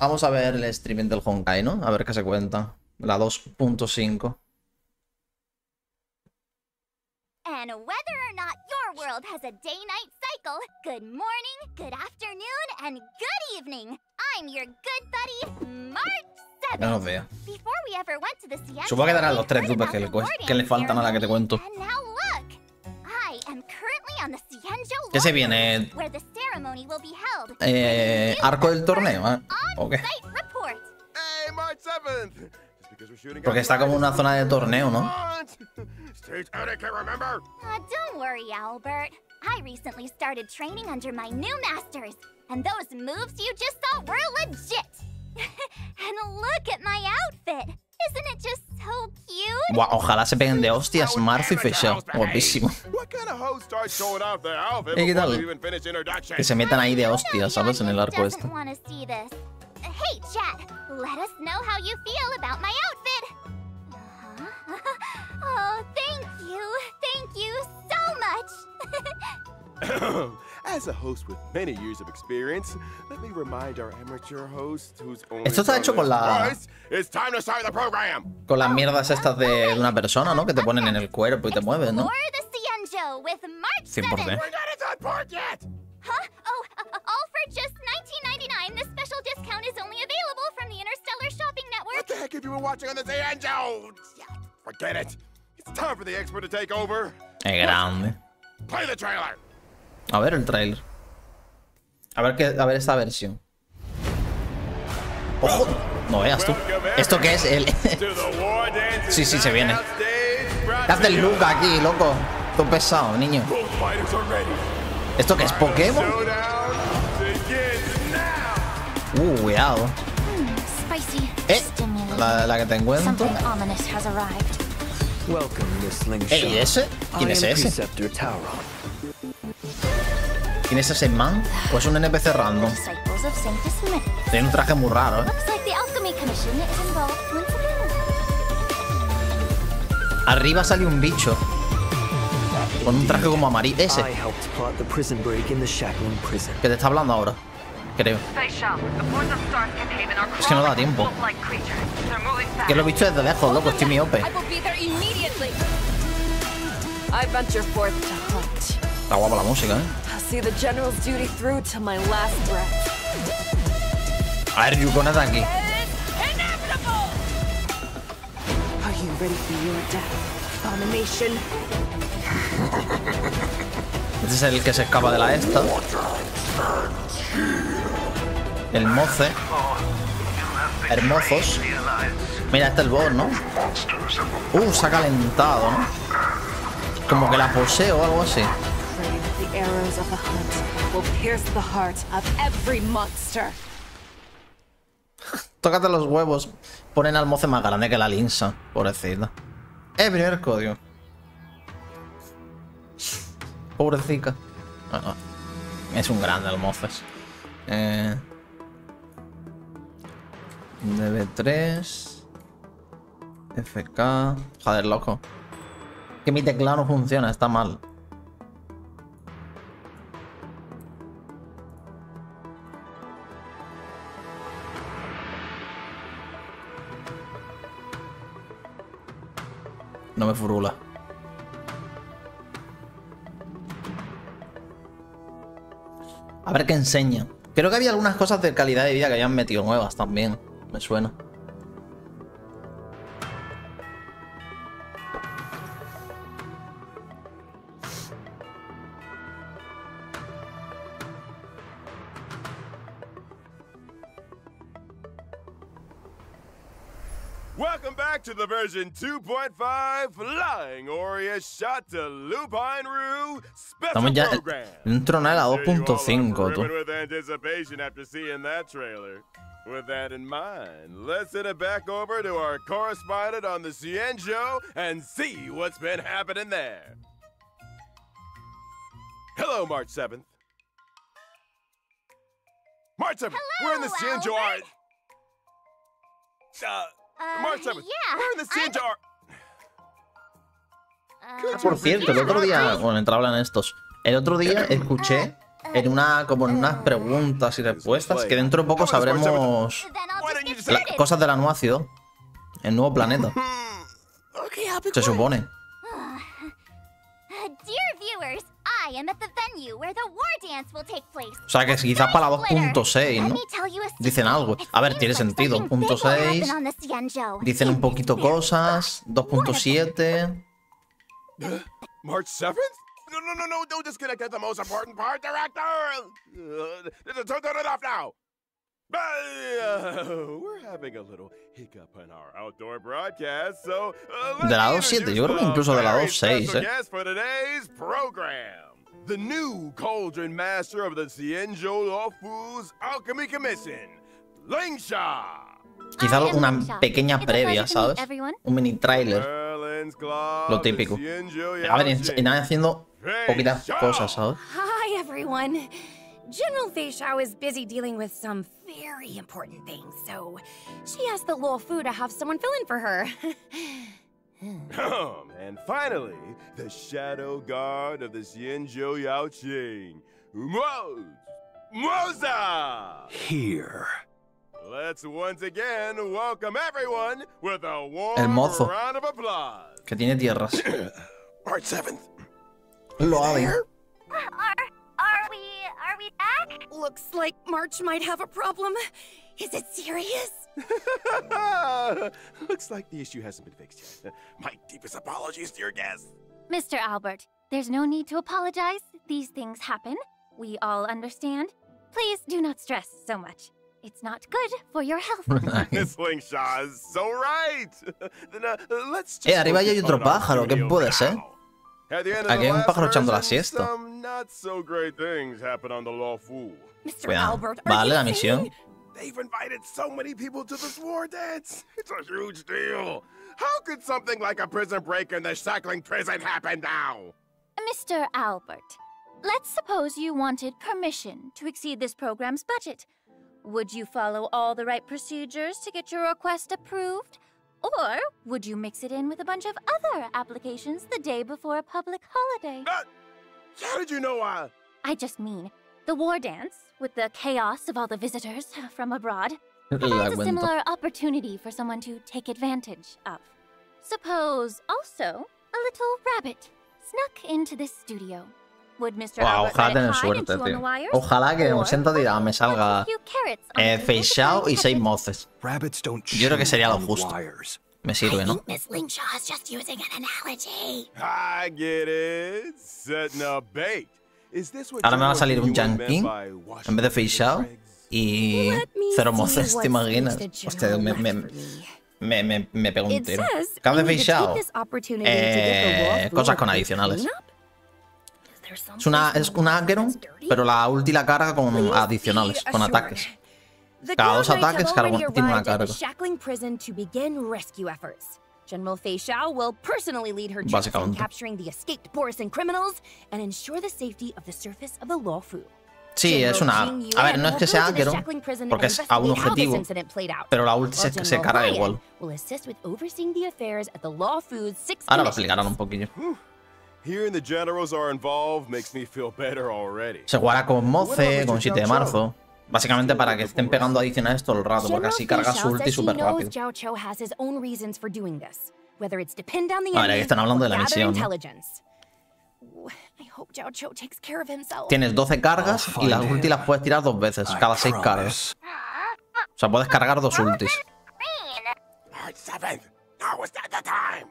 Vamos a ver el streaming del Honkai, ¿no? A ver qué se cuenta. La 2.5. And whether or not your world has a day-night cycle, good morning, good afternoon, and good evening. I'm your good buddy, March nos 7. veo. Supongo que darán los tres dupes que le, que le faltan a la que te cuento. ¿Qué se viene? Eh, eh, arco del torneo, ¿eh? ¿O qué? Porque está como una zona de torneo, ¿no? Uh, I recently started training under my new masters, and those moves you just saw were legit! and look at my outfit! Isn't it just so cute? Buah, ojalá se peguen de hostias Marzo y Fechao. Guapísimo. Outfit Hey, ¿qué tal? Que se metan ahí de hostias, ¿sabes? En el arco este. Hey, chat, let us know how you feel about my outfit. Oh, thank you. Thank you so much. As a host with many years of experience, let me remind our amateur host who's only Esto está done hecho con la- It's time to start the program. Con las mierdas estas de, de una persona, ¿no? Que te ponen en el cuerpo y te mueves, ¿no? The Cienjo with March 100%. 7th. We're not at that part yet. Huh? Oh, uh, all for just $19.99. This special discount is only available from the Interstellar Shopping Network. What the heck have you been watching on the Zanjo? Forget it. It's time for the expert to take over. Es grande. Play the trailer. A ver el trailer. A ver, qué, a ver esta versión. ¡Ojo! No veas tú. ¿Esto qué es? El... Sí, sí, se viene. knockout stage brought ¿Qué hace to el you look aquí, loco? Todo pesado, niño. ¿Esto qué es? ¿Pokémon? Uh, cuidado. Spicy. Eh, la, la que te encuentro. Ey, ¿y ese? ¿Quién es ese? ¿Quién es ese man? Pues un NPC random. Tiene un traje muy raro, ¿eh? Arriba sale un bicho. Con un traje como amarillo. Ese. Que te está hablando ahora. Creo. Es que no da tiempo. Que lo he visto desde lejos, loco. Estoy miope. Está guapa la música, ¿eh? A ver, Yukon está aquí. Este es el que se escapa de la esta. El moce. Hermosos. Mira, este es el boss, ¿no? Uh, se ha calentado, ¿no? Como que la posee o algo así. Arrows of the hunt will pierce the heart of every monster. Tócate los huevos. Ponen al moce más grande que la linza. Pobrecita. Eh, primer código. Pobrecita. Ah. Es un grande el moces. Eh... DB3. FK. Joder, loco. Que mi teclado no funciona, está mal. No me furula. A ver qué enseña. Creo que había algunas cosas de calidad de vida que habían metido nuevas también. Me suena. Version 2.5 Flying Aurea Shot to Lupine Rue Special Estamos ya Program. dentro de la Sure you all are 2.5, tú. with anticipation after seeing that trailer. With that in mind, let's send it back over to our correspondent on the CN show and see what's been happening there. Hello, March 7th. March 7th, we're in the Hello, CN show. Uh, Uh, March 7th, yeah, we're in the CN I'm- show. Uh, Por cierto, el otro día, bueno, entraba en estos. El otro día escuché en una como en unas preguntas y respuestas que dentro de poco sabremos la- cosas de la nueva ciudad, el nuevo planeta, se supone. O sea que quizás para la 2.6, Let ¿no? me tell you a Dicen secret. algo. A ver, tiene sentido. something Punto big will happen 6. on the Xianzhou. Dicen un poquito cosas. 2.7. March 7th? No, no, no, no, don't disconnect at the most important part, director! Uh, turn turn it off now! Uh, we're having a little hiccup in our outdoor broadcast, so uh, let De la me 2.7, yo creo que incluso de la the very 2.6, special eh. The new Cauldron Master of the Xianzhou Lawfu's Alchemy Commission, Lingsha! Quizá una pequeña previa, ¿sabes? Un mini trailer. Lo típico. A ver, nada haciendo poquitas cosas, ¿sabes? Hi, everyone. General Fei Shao is busy dealing with some very important things, so she asked the Luo Fu to have someone fill in for her. And finally, the Shadow Guard of the Xianzhou Yaoqing, Mo Moza! Here. Let's once again welcome everyone with a warm round of applause. Que tiene tierras. March 7th. Lo ha Are, are we, are we back? Looks like March might have a problem. Is it serious? Looks like the issue hasn't been fixed yet. My deepest apologies to your guests. Mr. Albert, there's no need to apologize. These things happen. We all understand. Please do not stress so much. It's not good for your health. Miss Lingshaw is so right. then, uh, let's just Eh, arriba ya hay focus otro on our pájaro, ¿qué studio puede ser? now. At the Aquí hay un pájaro echando la siesta. Some not so great things happen on the Law Fu. Mr. Cuidado. Albert, are Vale, you la misión. They've invited so many people to this war dance. It's a huge deal. How could something like a prison break in the shackling prison happen now? Mr. Albert, let's suppose you wanted permission to exceed this program's budget. Would you follow all the right procedures to get your request approved? Or would you mix it in with a bunch of other applications the day before a public holiday? Uh, how did you know I... I just mean, the war dance, with the chaos of all the visitors from abroad, provides a similar opportunity for someone to take advantage of. Suppose also a little rabbit snuck into this studio. Would Mr. Wow, Albert ojalá let it tener hide suerte, and chew on the tío. Ojalá que en Or 80 días me salga a few carrots on eh, the table to Feixao find y seis heaven. moces. Rabbits don't Yo creo que chew sería lo justo. wires. Me sirve, ¿no? Miss Lingshaw is just using an analogy. I get it. Setting a bait. Ahora me va a salir un by en vez de dregs? y cero what ¿te imaginas? Hostia, me, me, me. me, me, pego un tiro. de Luo eh, cosas con adicionales. Es una, es in the un world Acheron, that's dirty? pero la ulti la carga con adicionales, con ataques. Cada dos ataques tiene una carga. General Fei Shao will personally lead her troops in Básicamente. capturing the escaped Borisan criminals and ensure the safety of the surface of the Luo Fu. Sí, es una... A ver, no es que sea prison porque es a un investigate how this objetivo, incident played out. pero la ulti se, se carga igual. will assist with overseeing the affairs at the Law Food's six Ahora lo explicarán un poquillo. Hearing the generals are involved makes me feel better already. Se jugará con Moce, con 7 de marzo. Básicamente para que estén pegando adicionales todo el rato, porque así carga su ulti súper rápido. Zhao Cho has his own reasons for doing this, whether it's to pin down the A ver, ahí están hablando de la misión, ¿no? intelligence. Ooh, I hope Zhao Cho takes care of himself. Tienes 12 cargas y las ulti las puedes tirar dos veces, cada 6 cargas. O sea, puedes cargar dos ultis. Green, March 7th. Now is not the time.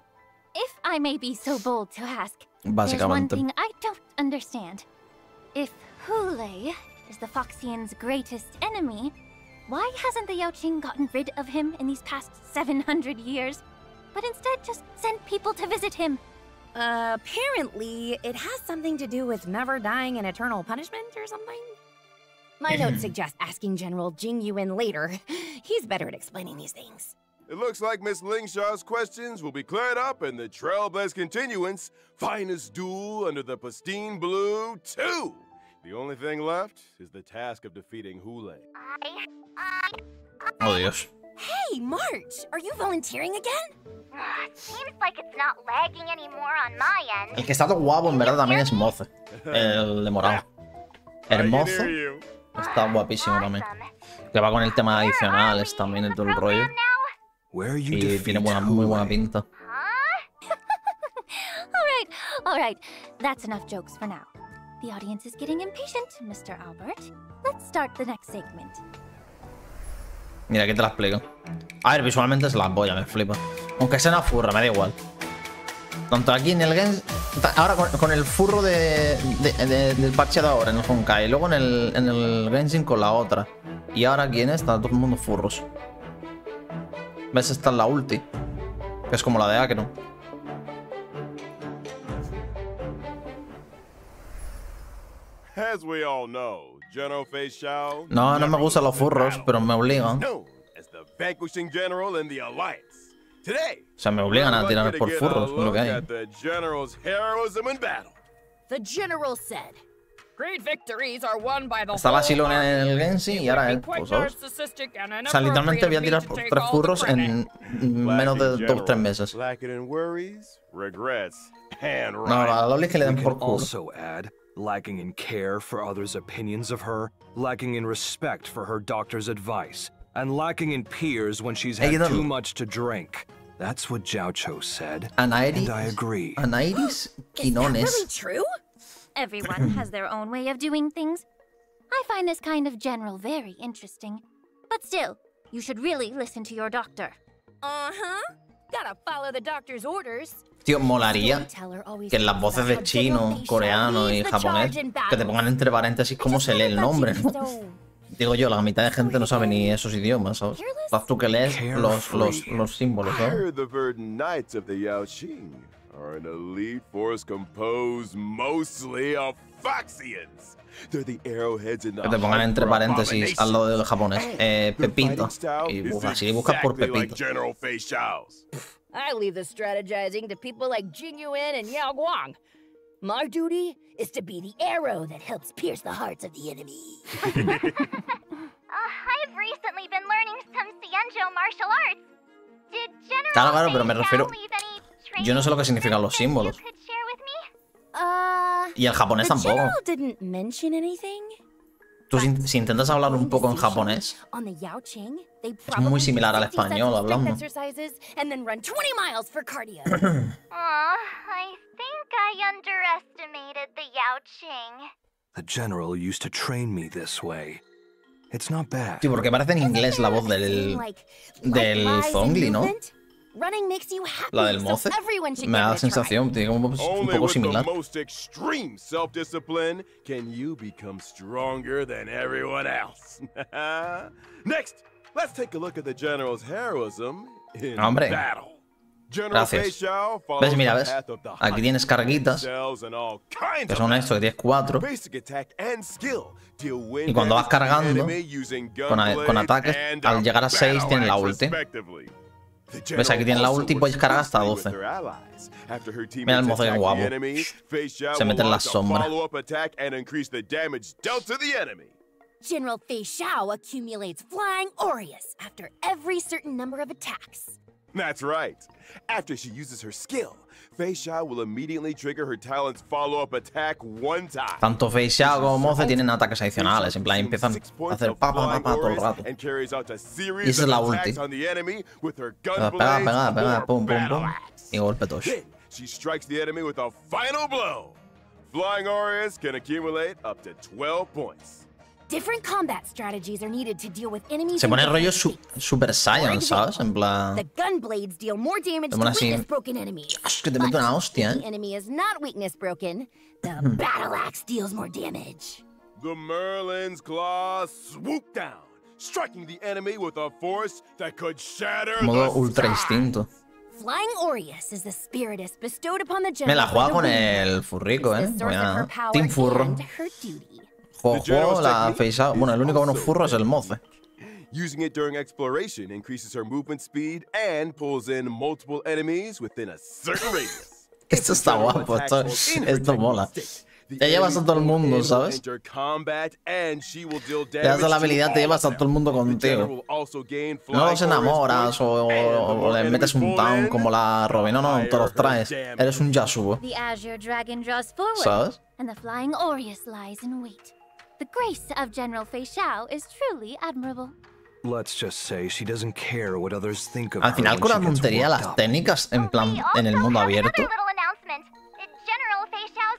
if I may be so bold to ask, there's one Básicamente. Thing I don't understand. If Hule is the Foxian's greatest enemy, why hasn't the Yaoqing gotten rid of him in these past 700 years, but instead just sent people to visit him? Uh, apparently, it has something to do with never dying in eternal punishment or something. My notes suggest asking General Jing Yuan later. He's better at explaining these things. It looks like Miss Lingshaw's questions will be cleared up in the Trailblaze Continuance Finest Duel under the Pristine Blue 2. The only thing left is the task of defeating Hule. I, I, Oh, Dios. Hey, March, are you volunteering again? seems like it's not lagging anymore on my end. El end. que está todo guapo en verdad también es Moce. El de morado. hermoso. Está guapísimo también. Que va con el tema adicionales también y todo el rollo. You Y tiene buena, muy buena pinta. all right, all right. That's enough jokes for now. The audience is getting impatient, Mr. Albert. Let's start the next segment. Mira, aquí te la explico. A ver, visualmente es la polla, me flipa. Aunque sea una furra, me da igual. Tanto aquí en el Gens... Ahora con, el furro de, de- de- del parche ahora en el Honkai. Y luego en el, en el Genshin con la otra. Y ahora aquí en esta, todo el mundo furros. ¿Ves? Esta es la ulti. Que es como la de Akeron. No, no me gustan los a furros, pero me obligan. Known as the vanquishing general in the Alliance. Today, O sea, me obligan a tirar por a furros, lo que hay. at the general's heroism in battle. The general said, Great victories are won by the Estaba Shilon en el Genshin It y ahora él, pues, O sea, literalmente voy a tirar por tres furros en menos de dos o tres meses. No, la Loli es que le den por culo. Also add lacking in care for others' opinions of her, lacking in respect for her doctor's advice, and lacking in peers when she's had quítalo. too much to drink. That's what Zhao Cho said. Anairis, And I agree. Anairis Is that Quinones. really true? Everyone has their own way of doing things. I find this kind of general very interesting. But still, you should really listen to your doctor. Uh-huh. Gotta follow the doctor's orders. Tío, molaría que en las voces de chino, coreano y japonés, que te pongan entre paréntesis cómo se lee el nombre, ¿no? Digo yo, la mitad de gente no sabe ni esos idiomas, ¿sabes? Vas tú que lees los, los, los símbolos, are an elite force composed mostly of Foxians. They're the arrowheads in the Que te pongan entre paréntesis al lado del japonés. Eh, Pepito. Y is buscas, si buscas por exactly like Pepito. General Fei Xiao's. I leave the strategizing to people like Jing Yuan and Yao Guang. My duty is to be the arrow that helps pierce the hearts of the enemy. Uh, I've recently been learning some Xianzhou martial arts. Did General Claro, claro, pero me refiero- leave any yo no sé lo que training significan los you símbolos. could share with me? Uh, Y el japonés tampoco. general didn't mention anything. Tú si, si intentas hablar un poco en japonés, they muy similar al do 50 sets español hablando. exercises and then run 20 miles for cardio. Aw, I think I underestimated the Yao Ching. The general used to train me this way. It's not bad. tío, porque parece en inglés la voz del, del Zongli, ¿no? La del Moce. Me da la sensación, tiene como un Only poco similar. the most extreme self-discipline can you become stronger than everyone else. Next, let's take a look at the general's heroism in Hombre. battle. General Gracias. ¿Ves? Mira, ¿ves? Aquí tienes carguitas, que son esto, que tienes cuatro. Y cuando vas cargando, con a- gunblade con ataques, al llegar a seis tienen la ulti. ¿Ves? Aquí tienen la general ulti y puedes cargar hasta closely 12. with their allies. After her Mira el mozo que guapo. Se mete en la sombra. General Fei Xiao accumulates flying aureus after every certain number of attacks. That's right. After she uses her skill, Fei Xiao will immediately trigger her talent's follow-up attack one time. Tanto Fei Xiao como Moce tienen ataques adicionales. En plan, empiezan a hacer pa pa pa pa todo el rato. And carries out a Y series esa es of la attacks ulti. on the enemy with her ah, Pega, pega, pega, pum, pum, pum. Y golpe she strikes the enemy with a final blow. Flying Aureus can accumulate up to 12 points. Different combat strategies are needed to deal with enemies. Se pone different rollo su- Super Saiyan, ¿sabes? En plan. The gunblades deal more damage Se to pone así. weakness broken enemies. Es que te mete una hostia, The ¿eh? enemy is not weakness broken. The Hmm. battle axe deals more damage. The Merlin's claws swoop down, striking the enemy with a force that could shatter Modo ultra instinto. Flying Aureus is the spiritus bestowed upon the general. Me general. la by juega con el furrico, ¿eh? It's Voy a... Team Furro. her duty. Juego la Fei Xiao. Bueno, el único bueno furro es el Moce. Using it during exploration increases her movement speed and pulls in multiple enemies within a certain radius. Esto está guapo, esto, esto mola. Te llevas a todo el mundo, ¿sabes? Te das la habilidad, te llevas a todo el mundo contigo. No los enamoras o, o- o le metes un down como la Robin. No, no, te los traes. Eres un Yasuo, ¿sabes? The grace of General Fei Xiao is truly admirable. Let's just say she doesn't care what others think of Al her final con la tontería, las técnicas en plan en el mundo abierto.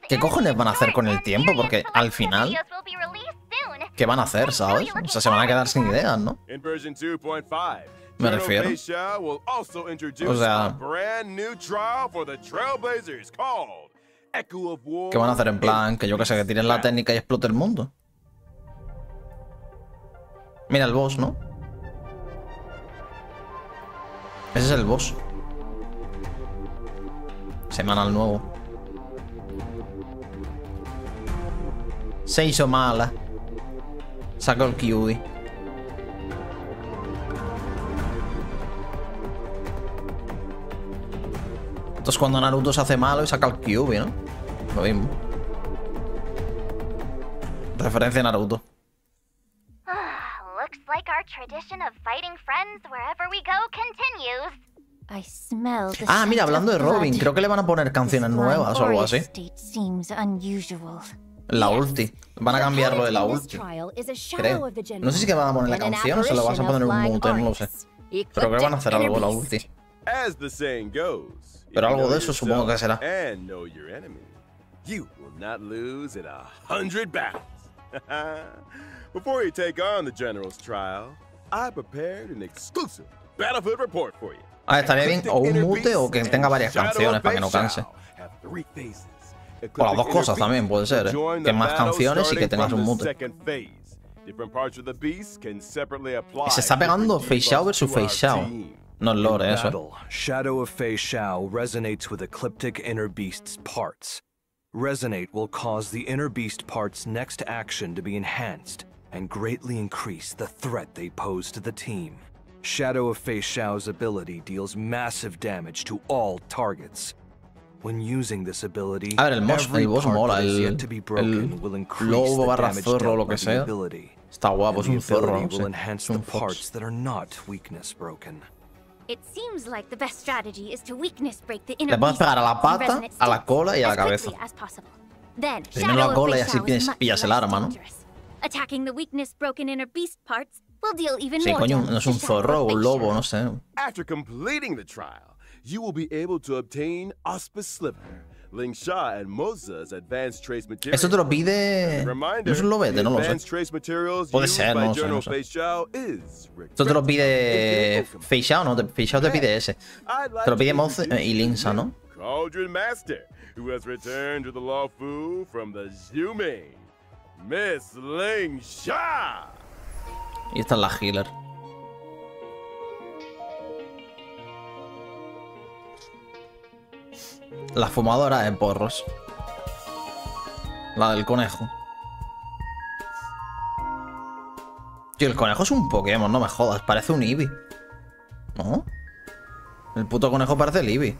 ¿Qué cojones van a hacer con el tiempo? Porque al final-. ¿Qué van a hacer, sabes? O sea, se van a quedar sin ideas, ¿no? In version 2.5, Me refiero. O sea-. ¿Qué van a hacer en plan que yo que sé, que tiren la técnica y explote el mundo? Mira el boss, ¿no? Ese es el boss. Semanal nuevo. Se hizo mala. Sacó el QB. Esto es cuando Naruto se hace malo y saca el QB, ¿no? Lo mismo. Referencia a Naruto. Like our tradition of fighting friends wherever we go continues. I smell the Ah, mira, hablando de Robin, creo que le van a poner canciones nuevas o algo así. state seems unusual. La ulti. Van a cambiar lo de la ulti. Creo. No sé si que van a poner la canción o se lo vas a poner un mute, no lo sé. Pero creo que van a hacer algo la ulti. Pero algo de eso supongo que será. And know your enemy. You will not lose in a hundred battles. Before you take on the general's trial, I prepared an exclusive battlefield report for you. Ah, estaría bien o un mute o que tenga varias canciones para que no canse. O las dos cosas también puede ser, ¿eh? Que más canciones y que tengas un mute. Se está pegando Fei Xiao versus Fei Xiao. No es lore, eso. battle, Shadow of Fei Shao resonates with Ecliptic Inner Beast's parts. Resonate will cause the Inner Beast part's next action to be enhanced and greatly increase the threat they pose to the team. Shadow of Fei Xiao's ability deals massive damage to all targets. When using this ability, A ver, el boss- every el boss part mola, el- yet to be broken el will increase lobo the barra damage zorro, dealt lo que by the sea. ability. Está guapo, es un zorro, ability no will sé. enhance Es un the fox. parts that are not weakness broken. It seems like the best strategy is to weakness break the Le puedes pegar a la pata, a la cola y a la cabeza. Then, Primero la cola y así pillas- pillas el arma, ¿no? Attacking the weakness broken inner beast parts will deal even Sí, more coño, no es un zorro o un lobo, no sé. After completing the trial, you will be able to obtain Auspice Sliver, Ling Sha and Moza's advanced trace materials. Eso te lo pide. Reminder, No es un lobete, the no lo sé. Puede ser, no lo sé, no lo sé. Esto te lo pide. Fei Xiao, ¿no? Fei Xiao te pide ese. Te lo pide Moz y Linsa, ¿no? Cauldron Master, who has returned to the Law Fu from the Zhume, Miss Ling Sha. Y esta es la healer. La fumadora de porros. La del conejo. Tío, el conejo es un Pokémon, no me jodas. Parece un Eevee. ¿No? El puto conejo parece el Eevee.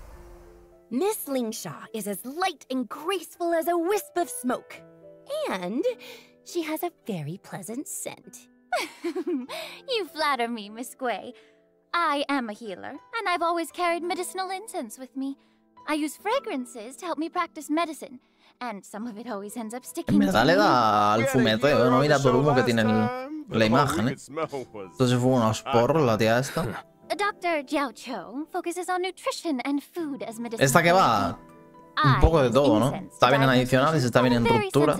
Miss Lingshaw is as light and graceful as a wisp of smoke. And she has a very pleasant scent. you flatter me, Miss Gui. I am a healer, and I've always carried medicinal incense with me. I use fragrances to help me practice medicine, and some of it always ends up sticking to verdad le me. da al We had fumeteo, no mira todo el show humo que tiene el- la imagen, ¿eh? could smell Entonces fue unos porros la tía esta. Dr. Jiao Cho focuses on nutrition and food as medicine. Esta que va un poco de todo, ¿no? Está bien en adicionales, está bien en ruptura.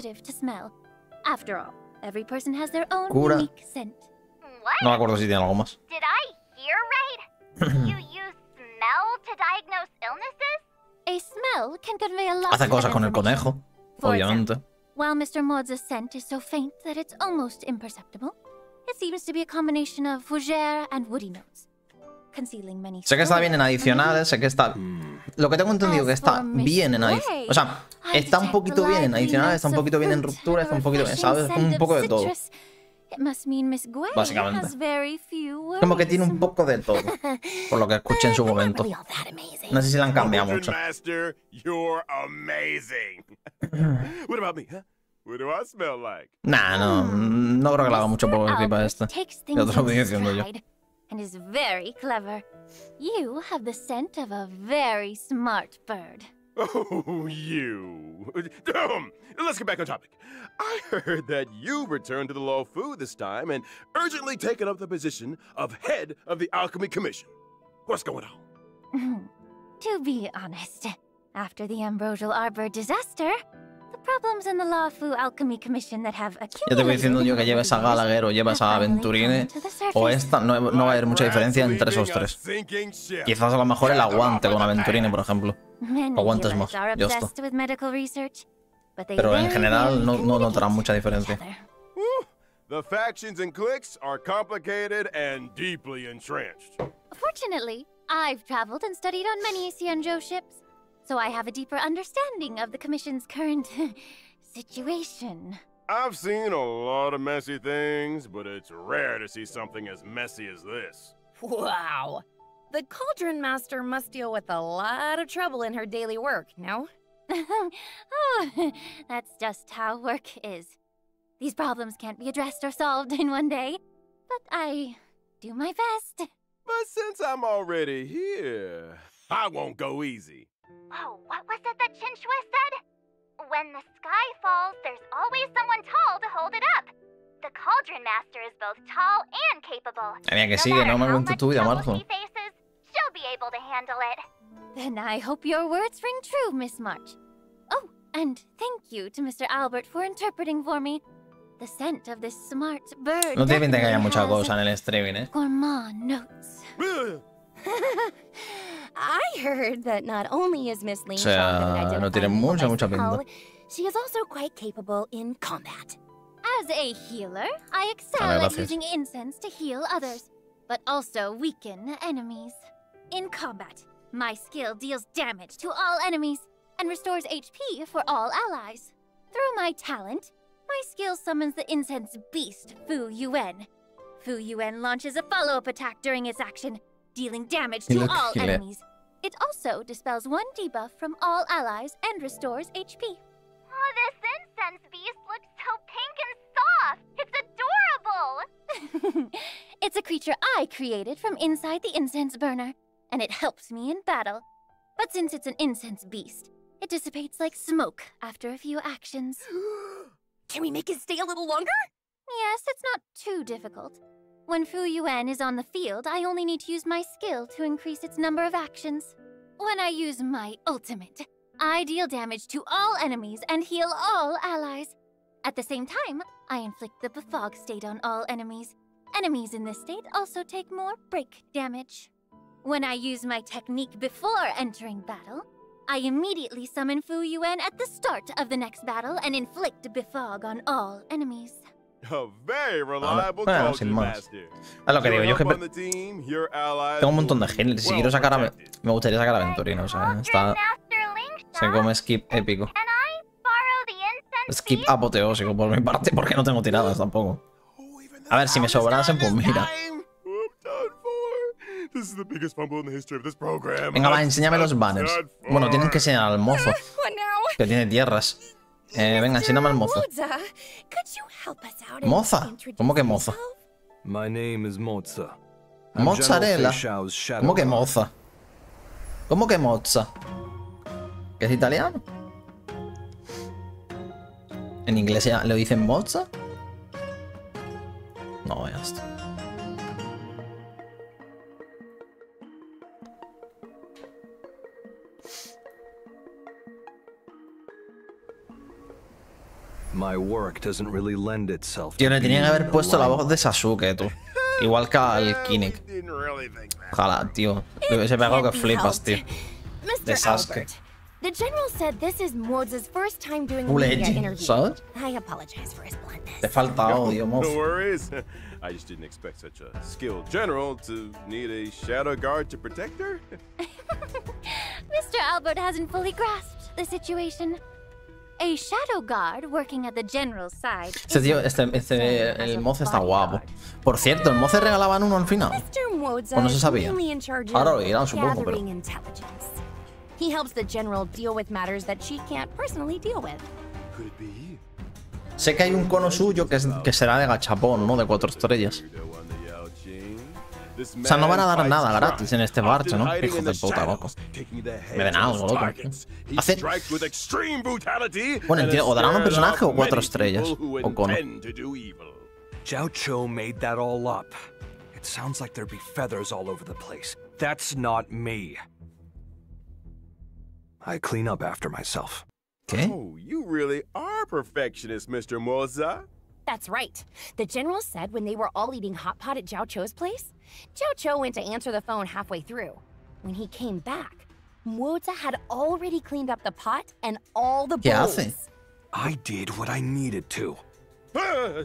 Cura. No me acuerdo si tiene algo más. Did I hear right? you use smell to diagnose illnesses? A smell can convey a lot Hace of cosas con el conejo, obviamente. while Mr. Maud's scent is so faint that it's almost imperceptible, it seems to be a combination of fougere and woody notes, Sé que está bien en adicionales, sé que está... Lo que tengo entendido que está bien en adicionales. O sea, está un poquito bien en adicionales, está un poquito bien en ruptura, está un poquito bien, ¿sabes? Es como un poco de todo. Básicamente. Como que tiene un poco de todo. Por lo que escuché en su momento. No sé si la han cambiado mucho. Nah, no, no creo que la haga mucho por el clip a este. Ya te lo estoy diciendo yo. And is very clever. You have the scent of a very smart bird. Oh, you. Ahem. Let's get back on topic. I heard that you returned to the Law Fu this time and urgently taken up the position of head of the Alchemy Commission. What's going on? to be honest, after the Ambrosial Arbor disaster, the problems in the Lawfu Alchemy Commission that have Ya te voy diciendo yo que lleves a Gallagher o llevas a Venturine o esta, no, no va a haber mucha diferencia entre esos tres. Quizás a lo mejor el aguante con Aventurine, por ejemplo. Aguantas más, ya está. Pero en general no, no notarán mucha diferencia. The factions and cliques are complicated and deeply entrenched. Fortunately, I've traveled and studied on many Xianzhou ships, so I have a deeper understanding of the Commission's current situation. I've seen a lot of messy things, but it's rare to see something as messy as this. Wow. The Cauldron Master must deal with a lot of trouble in her daily work, no? oh, that's just how work is. These problems can't be addressed or solved in one day, but I do my best. But since I'm already here, I won't go easy. Oh, what was it that Chinchua said? When the sky falls, there's always someone tall to hold it up. The Cauldron Master is both tall and capable. Mira que No sigue, matter no me how cuentes much tu vida, trouble Marzo. faces, she'll be able to handle it. Then I hope your words ring true, Miss March. Oh, and thank you to Mr. Albert for interpreting for me. The scent of this smart bird No tiene pinta que haya definitely mucha has cosa en el streaming, ¿eh? gourmand notes. I heard that not only is Miss Ling O sea, no tiene mucha, mucha pinta. she is also quite capable in combat. As a healer, I excel at using incense to heal others, but also weaken enemies. In combat, my skill deals damage to all enemies and restores HP for all allies. Through my talent, my skill summons the incense beast Fu Yuan. Fu Yuan launches a follow-up attack during its action, dealing damage to all enemies. It also dispels one debuff from all allies and restores HP. Oh, this incense beast looks so pink and soft. It's adorable. it's a creature I created from inside the incense burner, and it helps me in battle. But since it's an incense beast, it dissipates like smoke after a few actions. Can we make it stay a little longer? Yes, it's not too difficult. When Fu Yuan is on the field, I only need to use my skill to increase its number of actions. When I use my ultimate, I deal damage to all enemies and heal all allies. At the same time, I inflict the befog state on all enemies. Enemies in this state also take more break damage. When I use my technique before entering battle, I immediately summon Fu Yuan at the start of the next battle and inflict befog on all enemies. A bueno, sin más. Es lo que digo, yo es que tengo un montón de healers. Si quiero sacar a... Me gustaría sacar a Venturino, o sea, está... Se come skip épico. Skip apoteósico por mi parte, porque no tengo tiradas tampoco. A ver, si me sobrasen, pues mira. Venga, va, enséñame los banners. Bueno, tienen que enseñar al mozo, que tiene tierras. Eh, venga, enséñame al mozo. Moza, could you help us out and Moza? introduce ¿Cómo que moza? yourself? My name is Moza. I'm Mozzarella. ¿Cómo que moza? ¿Cómo que moza? ¿Que es italiano? ¿En inglés ya le dicen moza? No, ya está. My work doesn't really lend itself Tío, to le tenían que haber puesto la voz de Sasuke, tú. Igual que al Well, Kinect. didn't really think that. Ojalá, tío. Le hubiese pegado que flipas, tío. De Sasuke. Albert, the general said this is Moza's first time doing a media eh, interview. ¿sabes? I apologize for his bluntness. Te falta odio, No mozo. worries. I just didn't expect such a skilled general to need a shadow guard to protect her. Mr. Albert hasn't fully grasped the situation. A shadow guard working at the general's side. Este tío, este, este, el mozo está guapo. Por cierto, el regalaban uno al final. O no se sabía. Ahora lo dirán, supongo, pero-. He helps the general deal with matters that she can't personally deal with. Sé que hay un cono suyo que, es- que será de gachapón, ¿no? De cuatro estrellas. O sea, no van a dar nada gratis en este often ¿no? in de puta, the Me of algo, loco. Hacen- Bueno, entiendo, o darán un personaje o cuatro estrellas, o cono. Cho made that all up. It sounds like there'd be feathers all over the place. That's not me. I clean up after myself. ¿Qué? Oh, you really are perfectionist, Mr. Moza. That's right. The general said when they were all eating hot pot at Jiao Cho's place, Jiao Cho went to answer the phone halfway through. When he came back, Muoza had already cleaned up the pot and all the ¿Qué bowls. hace? I did what I needed to. Ah,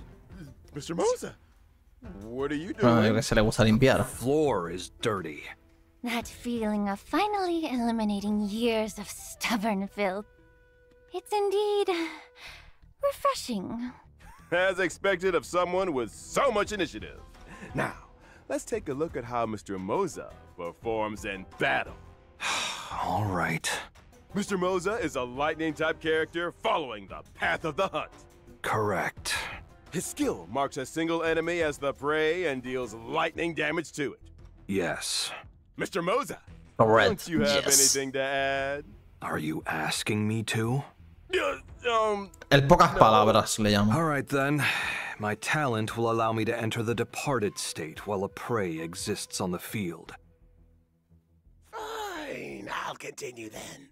Mr. Moza, what are you Bueno, yo doing? que se le gusta limpiar. Floor is dirty. That feeling of finally eliminating years of stubborn filth. It's indeed refreshing. As expected of someone with so much initiative. Now, let's take a look at how Mr. Moza performs in battle. All right. Mr. Moza is a lightning type character following the path of the hunt. Correct. His skill marks a single enemy as the prey and deals lightning damage to it. Yes. Mr. Moza, Correct. don't you have Yes. anything to add? Are you asking me to? Um, El pocas palabras le llamo. All right then. My talent will allow me to enter the departed state while a prey exists on the field. Fine, I'll continue then.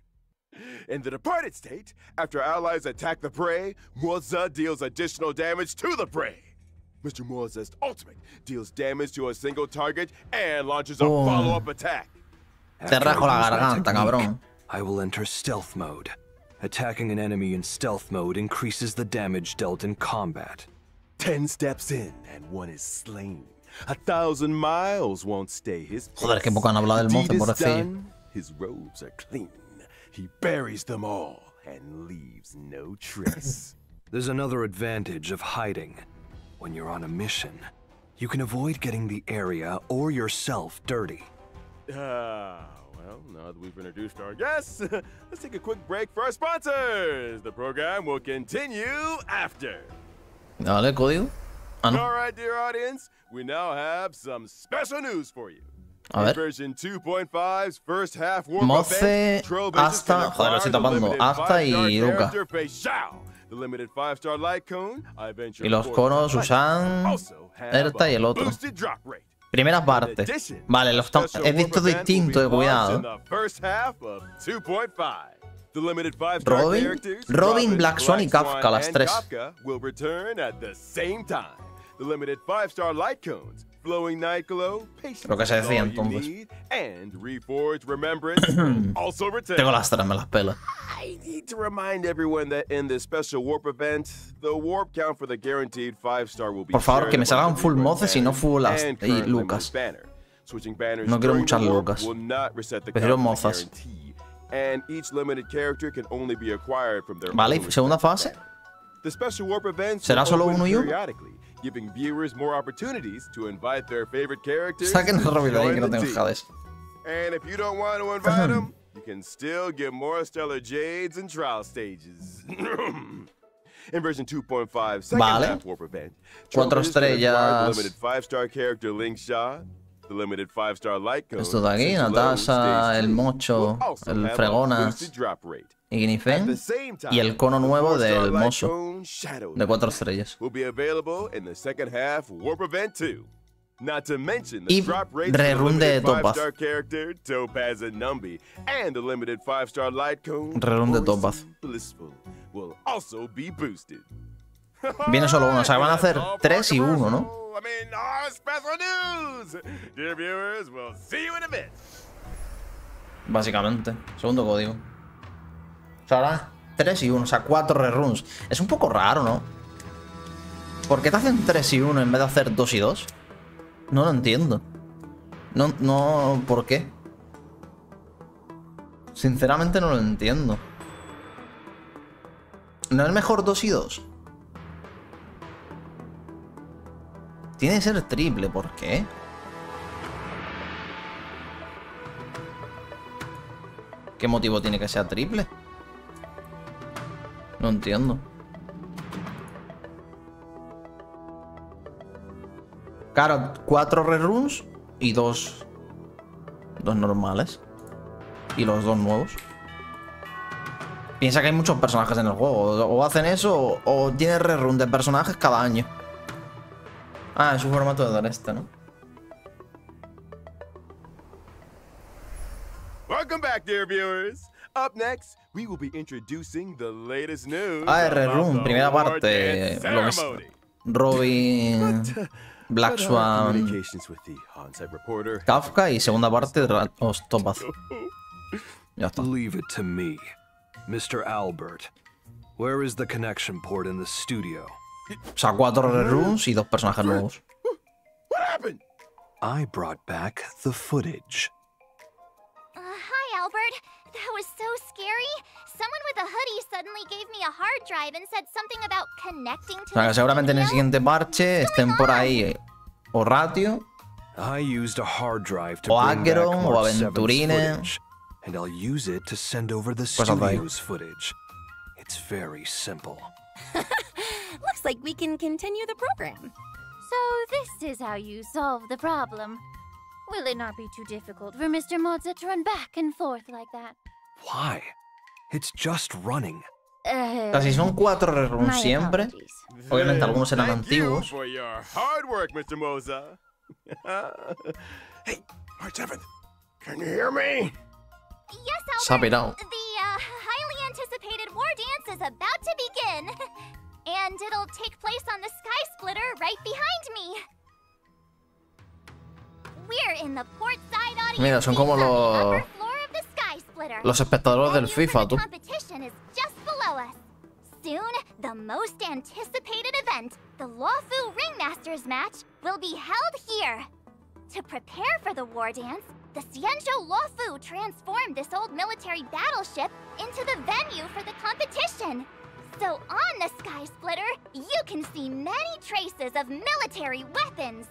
In the departed state, after allies attack the prey, Moza deals additional damage to the prey. Mr. Moza's ultimate deals damage to a single target and launches a Oh. follow-up attack. Te After rajo la garganta, cabrón. I will enter stealth mode. Attacking an enemy in stealth mode increases the damage dealt in combat. Ten steps in and one is slain. A thousand miles won't stay his Joder, pace. qué poco han hablado del The mozo, deed done, His robes are clean. He buries them all and leaves no trace. There's another advantage of hiding. When you're on a mission, you can avoid getting the area or yourself dirty. Ah, well, now that we've introduced our guests, let's take a quick break for our sponsors. The program will continue after. Dale, código. Ah, no. All right, dear audience, we now have some special news for you. A ver. version 2.5's first half Moce hasta- joder, estoy tapando. Hasta y Luca. character Fei Xiao, the limited 5-star light cone, I venture Y los conos. Susan, Erta y el otro. boosted drop rate. Primera parte. Vale, lo está- es visto distinto, de cuidado. Robin, Robin, Black Swan y Kafka, las tres. the limited light cones, flowing night glow, Lo que se is decía, all you entonces. need, and reforged remembrance will also return. Tengo las me las pela. I need to remind everyone that in this special warp event, the warp count for the guaranteed five star will be Por favor, que me salgan the full moces y no full Ast- and y Lucas. No quiero muchas Lucas. Prefiero mozas. Vale, segunda fase. ¿Será solo uno y uno? Giving viewers more opportunities to invite their favorite characters Saquen a Robin ahí que no. And if you don't want to invite them, you can still get more Stellar Jades and trial stages. In version 2.5, second Vale. half warp event, Cuatro estrellas. limited 5-star character Link Shaw, the limited 5-star light cone, Esto de aquí, Natasha, el mocho, el fregonas y el cono nuevo 4-star del mozo de cuatro estrellas. will be available in the second half warp event 2. Not to mention the Y drop rates for the rerun de Topaz. 5-star character Topaz and Numby and the limited 5-star light cone Rerun de Topaz. Viene solo uno, o sea, van a hacer tres y uno, ¿no? Básicamente. Segundo código. O sea, ahora 3 y 1, o sea, 4 reruns. Es un poco raro, ¿no? ¿Por qué te hacen 3 y 1 en vez de hacer 2 y 2? No lo entiendo. No, no, ¿por qué? Sinceramente no lo entiendo. ¿No es mejor 2 y 2? Tiene que ser triple, ¿por qué? ¿Qué motivo tiene que ser triple? No entiendo. Claro, cuatro reruns y dos. Dos normales. Y los dos nuevos. Piensa que hay muchos personajes en el juego. O hacen eso o, o tiene rerun de personajes cada año. Ah, es un formato de dar este, ¿no? Welcome back, dear viewers. Up next, we will be introducing the latest news. Ah, about rerun, the primera parte. Lo es. Robin, uh, Black our Swan, Kafka y segunda parte de Ostopaz. Ya está. Leave it to me. Mr. Albert, where is the connection port in the studio? O sea, cuatro reruns y dos personajes nuevos. What happened? I brought back the footage. Uh, hi, Albert. That was so scary. Someone with a hoodie suddenly gave me a hard drive and said something about connecting to O sea, que seguramente en el siguiente parche estén por ahí o Ratio I used a hard drive to O bring back Acheron, o Aventurine. footage, and I'll use it to send over the Cosas de ahí. studio's footage. It's very simple. Looks like we can continue the program. So this is how you solve the problem. Will it not be too difficult for Mr. Mozza to run back and forth like that? Why? It's just running. Uh, Casi son cuatro reruns my siempre. apologies. Obviamente algunos eran Thank you antiguos. for your hard work, Mr. Moza. hey, March 7th, can you hear me? Yes, Se ha Albert. pirado. The uh, highly anticipated war dance is about to begin. and it'll take place on the Sky Splitter right behind me. Mira, son como los- floor of the Sky Splitter. Los espectadores del FIFA, the tú. competition is just below us. Soon, the most anticipated event, the Lawfu Ringmasters match, will be held here. To prepare for the war dance, the Xianzhou Lawfu transformed this old military battleship into the venue for the competition. So on the Sky Splitter, you can see many traces of military weapons.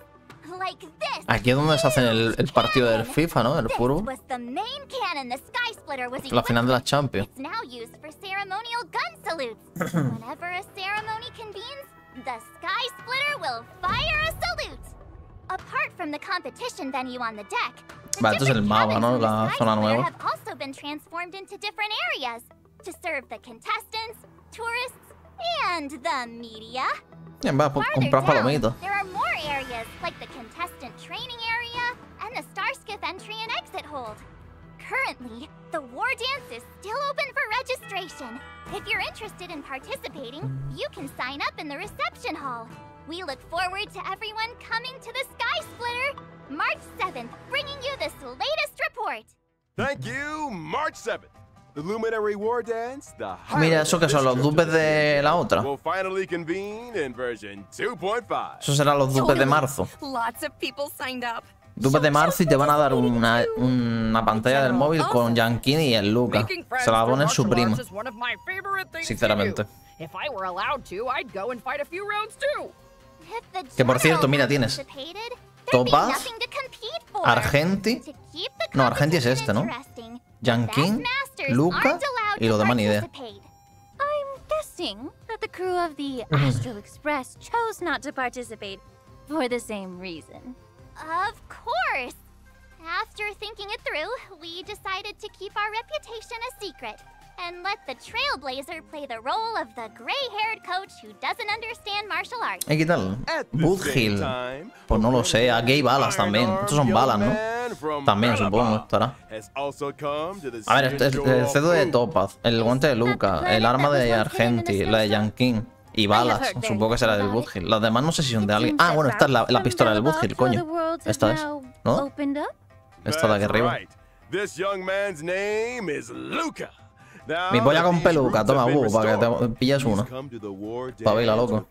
Like this. Aquí es donde se hace el, el partido del FIFA, ¿no? El This fútbol. was the main cannon the Sky Splitter was La final de la equipped Champions. it's now used for ceremonial gun salutes. Whenever a ceremony convenes, the Sky Splitter will fire a salute. Apart from the competition venue on the deck, the Vale, el different mapa, ¿no? La zona nueva. have also been transformed into different areas to serve the contestants, tourists, and the media. Bien, va a po- Farther comprar down, there are more areas like the contestant training area and the Starskiff entry and exit hold. Currently, the war dance is still open for registration. If you're interested in participating, you can sign up in the reception hall. We look forward to everyone coming to the Sky Splitter March 7th, bringing you this latest report. Thank you, March 7th. The Luminary War Dance, the Mira, eso que son los dupes de la otra. will finally convene in version 2.5. Esos serán los dupes de marzo. Lots of people signed up. Dupes de marzo y te van a dar una, una pantalla del móvil con Yankin y el Luca. Se la va a poner su to Sinceramente. do. If I were allowed to, I'd go and fight a few rounds too. If the Que por cierto, mira, tienes participated, there'd be Topaz, nothing to compete for. Argenti, No, Argenti es este, ¿no? Yankin, Luca y los demás ni idea. I'm guessing that the crew of the Astro Express chose not to participate for the same reason. Of course. After thinking it through, we decided to keep our reputation a secret and let the Trailblazer play the role of the gray-haired coach who doesn't understand martial arts. ¿Eh, ¿Qué tal? Boot Hill. Pues no lo sé, aquí hay balas también. Estos son balas, ¿no? También supongo, estará. A ver, este es el cedo de Topaz, el guante de Luca, el arma de Argenti, la de Yankin. Y balas, supongo que será del Boot Hill. Las demás no sé si son de alguien. Ah, bueno, esta es la, la pistola del Boot Hill, coño. Esta es, ¿no? Esta de aquí arriba. This young man's name is Luca. Mi polla con peluca, toma, uh, para que te pilles uno. come to the war Pa' bailar, dance loco.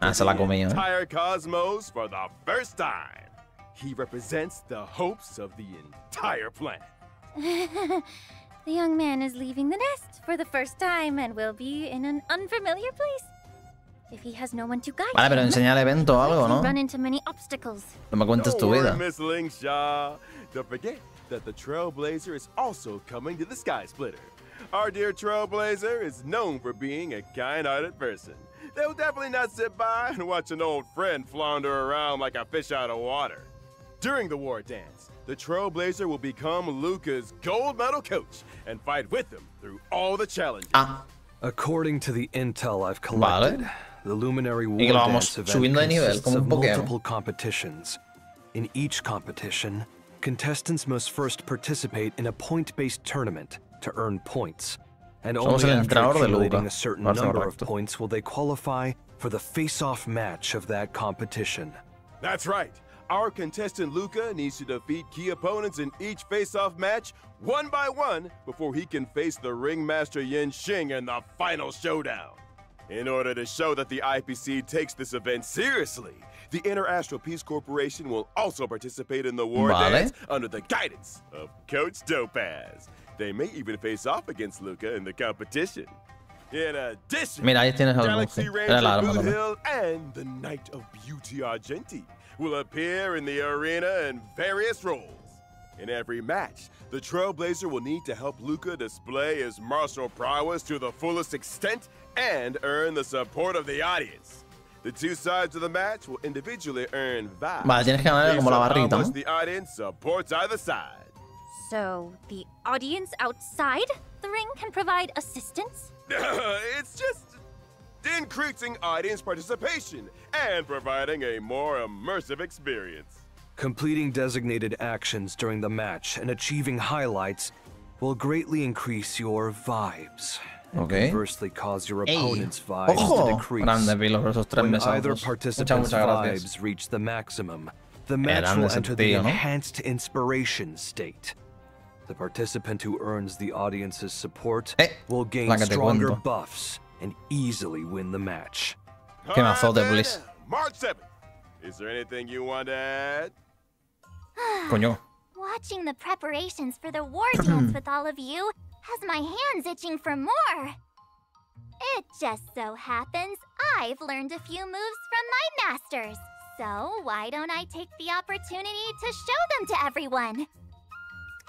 Ah, se la the comí, eh. the first time. He represents the hopes of the entire planet. the young man is leaving the nest for the first time and will be in an unfamiliar place. If he has no one to guide Vale, pero him, enseña el evento o algo, he'll ¿no? run into many obstacles. No me cuentes Don't tu vida. Miss Ling Shaw. Don't forget that the Trailblazer is also coming to the Sky Splitter. Our dear Trailblazer is known for being a kind-hearted person. They'll definitely not sit by and watch an old friend flounder around like a fish out of water. During the war dance, the Trailblazer will become Luca's gold medal coach and fight with him through all the challenges. Ah, According to the intel I've collected, Vale. the Luminary War que lo vamos Dance event subiendo de nivel, consists of multiple competitions. In each competition, contestants must first participate in a point-based tournament to earn points. And only after accumulating a certain number of points will they qualify for the face-off match of that competition. That's right. Our contestant Luca needs to defeat key opponents in each face-off match one by one before he can face the ringmaster Yin Xing in the final showdown. In order to show that the IPC takes this event seriously, the Interastral Peace Corporation will also participate in the war Vale. dance under the guidance of Coach Topaz. They may even face off against Luca in the competition. In addition, Mira, ahí tienes Galaxy Luffy. Era el Ranger Boot. Hill and the Knight of Beauty Argenti will appear in the arena in various roles. In every match, the Trailblazer will need to help Luca display his martial prowess to the fullest extent and earn the support of the audience. The two sides of the match will individually earn vibes. Vale, tienes que ganarle como la how barrita, much ¿no? the audience supports either side. So, the audience outside the ring can provide assistance? it's just increasing audience participation and providing a more immersive experience. Completing designated actions during the match and achieving highlights will greatly increase your vibes. And Ok. conversely cause your Ey, opponent's vibes to ojo, decrease. grande Pilo, por esos tres When meses. either Muchas, participant's muchas gracias. vibes reach the maximum, the match grande will ese enter the tío, ¿no? enhanced inspiration state. The participant who earns the audience's support Eh, will gain la que te stronger cuento. buffs and easily win the match. Qué mazote, Alright, please. then, March 7th. Is there anything you want to add? Coño. Watching the preparations for the war dance with all of you has my hands itching for more. It just so happens I've learned a few moves from my masters. So why don't I take the opportunity to show them to everyone?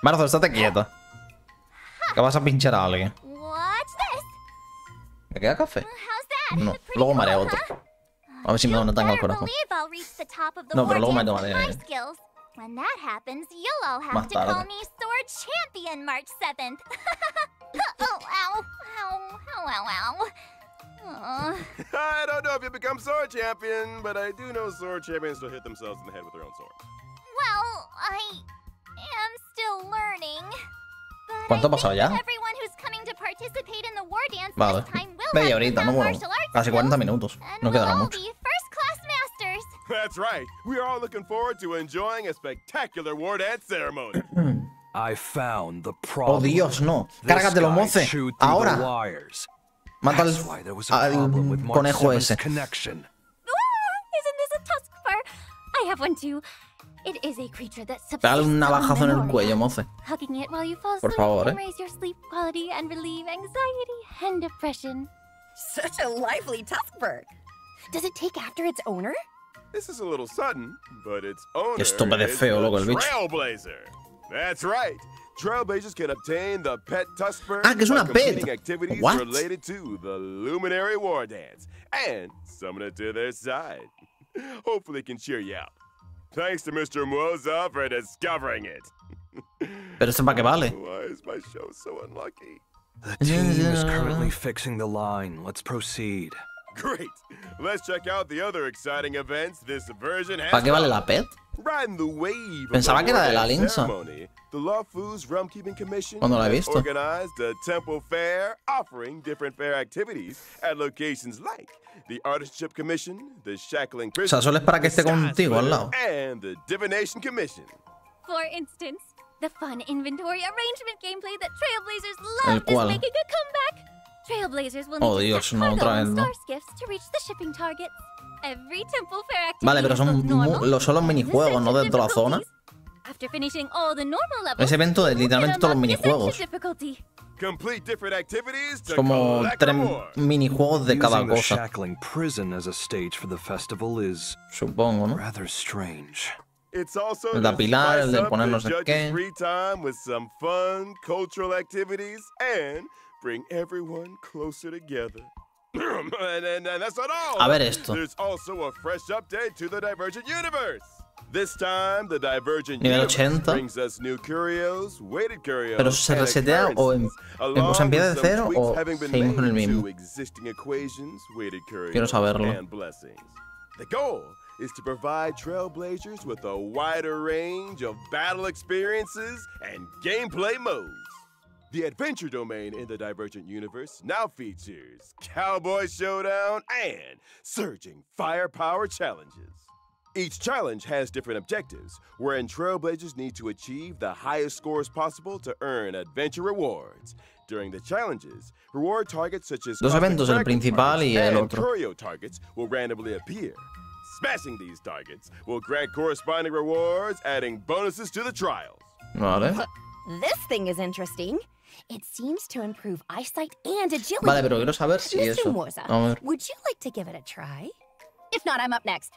Marzo, estate quieta. Que vas a pinchar a alguien. Watch this. ¿Me queda café? How's that? No, luego marea otro. A ver si me da un You ataque al corazón. believe I'll reach the top of the No, pero luego me da with marea. my skills. When that happens, you'll all have Más to call me Sword Champion March 7th. oh, ow, ow, ow, ow, ow. I don't know if you become sword champion, but I do know sword champions will hit themselves in the head with their own sword. Well, I am still learning. But ¿Cuánto ha I pasado think ya? Everyone who's coming to participate in the war dance Vale. this time will Media have horita, no bueno. martial arts Casi 40 skills, minutos. and No we'll quedará all mucho. Be first-class masters. That's right. We are all looking forward to enjoying a spectacular war dance ceremony. I found the problem. Oh. Dios, no. This Cárgatelo, guy moce. chewed through the Ahora. wires. Mata al, That's why there was a al problem with Mark conejo ese. connection. Ah, Isn't this a tusk fur? I have one too. It is a creature that Dale un subsists on navajazo en el cuello, moce. Hugging it while you fall Por asleep favor, can eh. raise your sleep quality and relieve anxiety and depression. Such a lively Tuskberg. Does it take after its owner? This is a little sudden, but its owner Estúpido de is feo, the loco, el bicho. Trailblazer. That's right. Trailblazers can obtain the pet Tuskberg Ah, que es by una pet. completing activities What? related to the Luminary War Dance and summon it to their side. Hopefully, can cheer you up. Thanks to Mr. Moza for discovering it. Pero esto para qué vale. Why is my show so unlucky? The team is currently fixing the line. Let's proceed. Great. Let's check out the other exciting events this version has. ¿Para qué vale to la pet? Riding the wave of Pensaba the que era de la War Dance Linza. ceremony, The Love Foods Rum Keeping Commission no la he has visto. organized a temple fair offering different fair activities at locations like the Artistship Commission, the Shackling O Prison, sea, solo es para que the esté contigo al lado. Splitter, and the Divination Commission. For instance, the fun inventory arrangement gameplay that Trailblazers El loved is cual. making a comeback. Trailblazers will Oh, need Dios, to no, otra cargo vez, and no. star skiffs to reach the shipping targets. Every temple fair activity Vale, pero son los- son los minijuegos, no dentro de la zona. difficulties. After finishing all the normal levels, Ese evento de literalmente todos los minijuegos. ascension difficulty. Complete different activities to Es como tres minijuegos de cada Using the cosa. Shackling prison as a stage for the festival is Supongo, ¿no? rather strange. It's also El de apilar, el de poner no sé qué. Free time with some fun cultural activities and bring everyone closer together. and, and, and that's not all. A ver esto. There's also a fresh update to the Divergent universe. This time, the Divergent Nivel universe 80. brings us new curios, weighted curios, Pero se resetea o em- along empieza with de some cero tweaks o having been seguimos con el made mismo. to existing equations, weighted curios, Quiero saberlo. and blessings. The goal is to provide trailblazers with a wider range of battle experiences and gameplay modes. The adventure domain in the Divergent universe now features Cowboy Showdown and Surging Firepower challenges. Each challenge has different objectives, wherein Trailblazers need to achieve the highest scores possible to earn adventure rewards. During the challenges, reward targets such as Dos eventos, el principal y el and otro. Curio targets will randomly appear. Smashing these targets will grant corresponding rewards, adding bonuses to the trials. Vale. This thing is interesting. It seems to improve eyesight and agility. Vale, pero quiero saber si Mr. eso. Morza, A ver. would you like to give it a try? If not, I'm up next.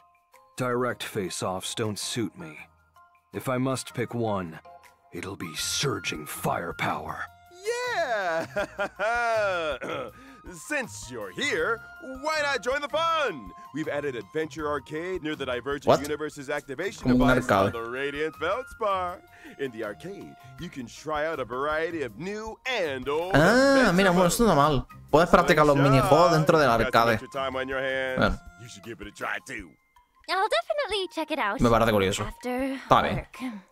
Direct face-offs don't suit me. If I must pick one, it'll be surging firepower. Yeah! Since you're here, why not join the fun? We've added Adventure Arcade near the Divergent What? Universe's activation Como un device on the Radiant Feldspar. In the arcade, you can try out a variety of new and old Ah, adventure mira, bueno, modes. esto no está mal. Puedes practicar los Slingshot, minijuegos dentro del got some arcade. time on your hands. Bueno. You should give it a try too. I'll definitely check it out. Me parece curioso. After Está bien.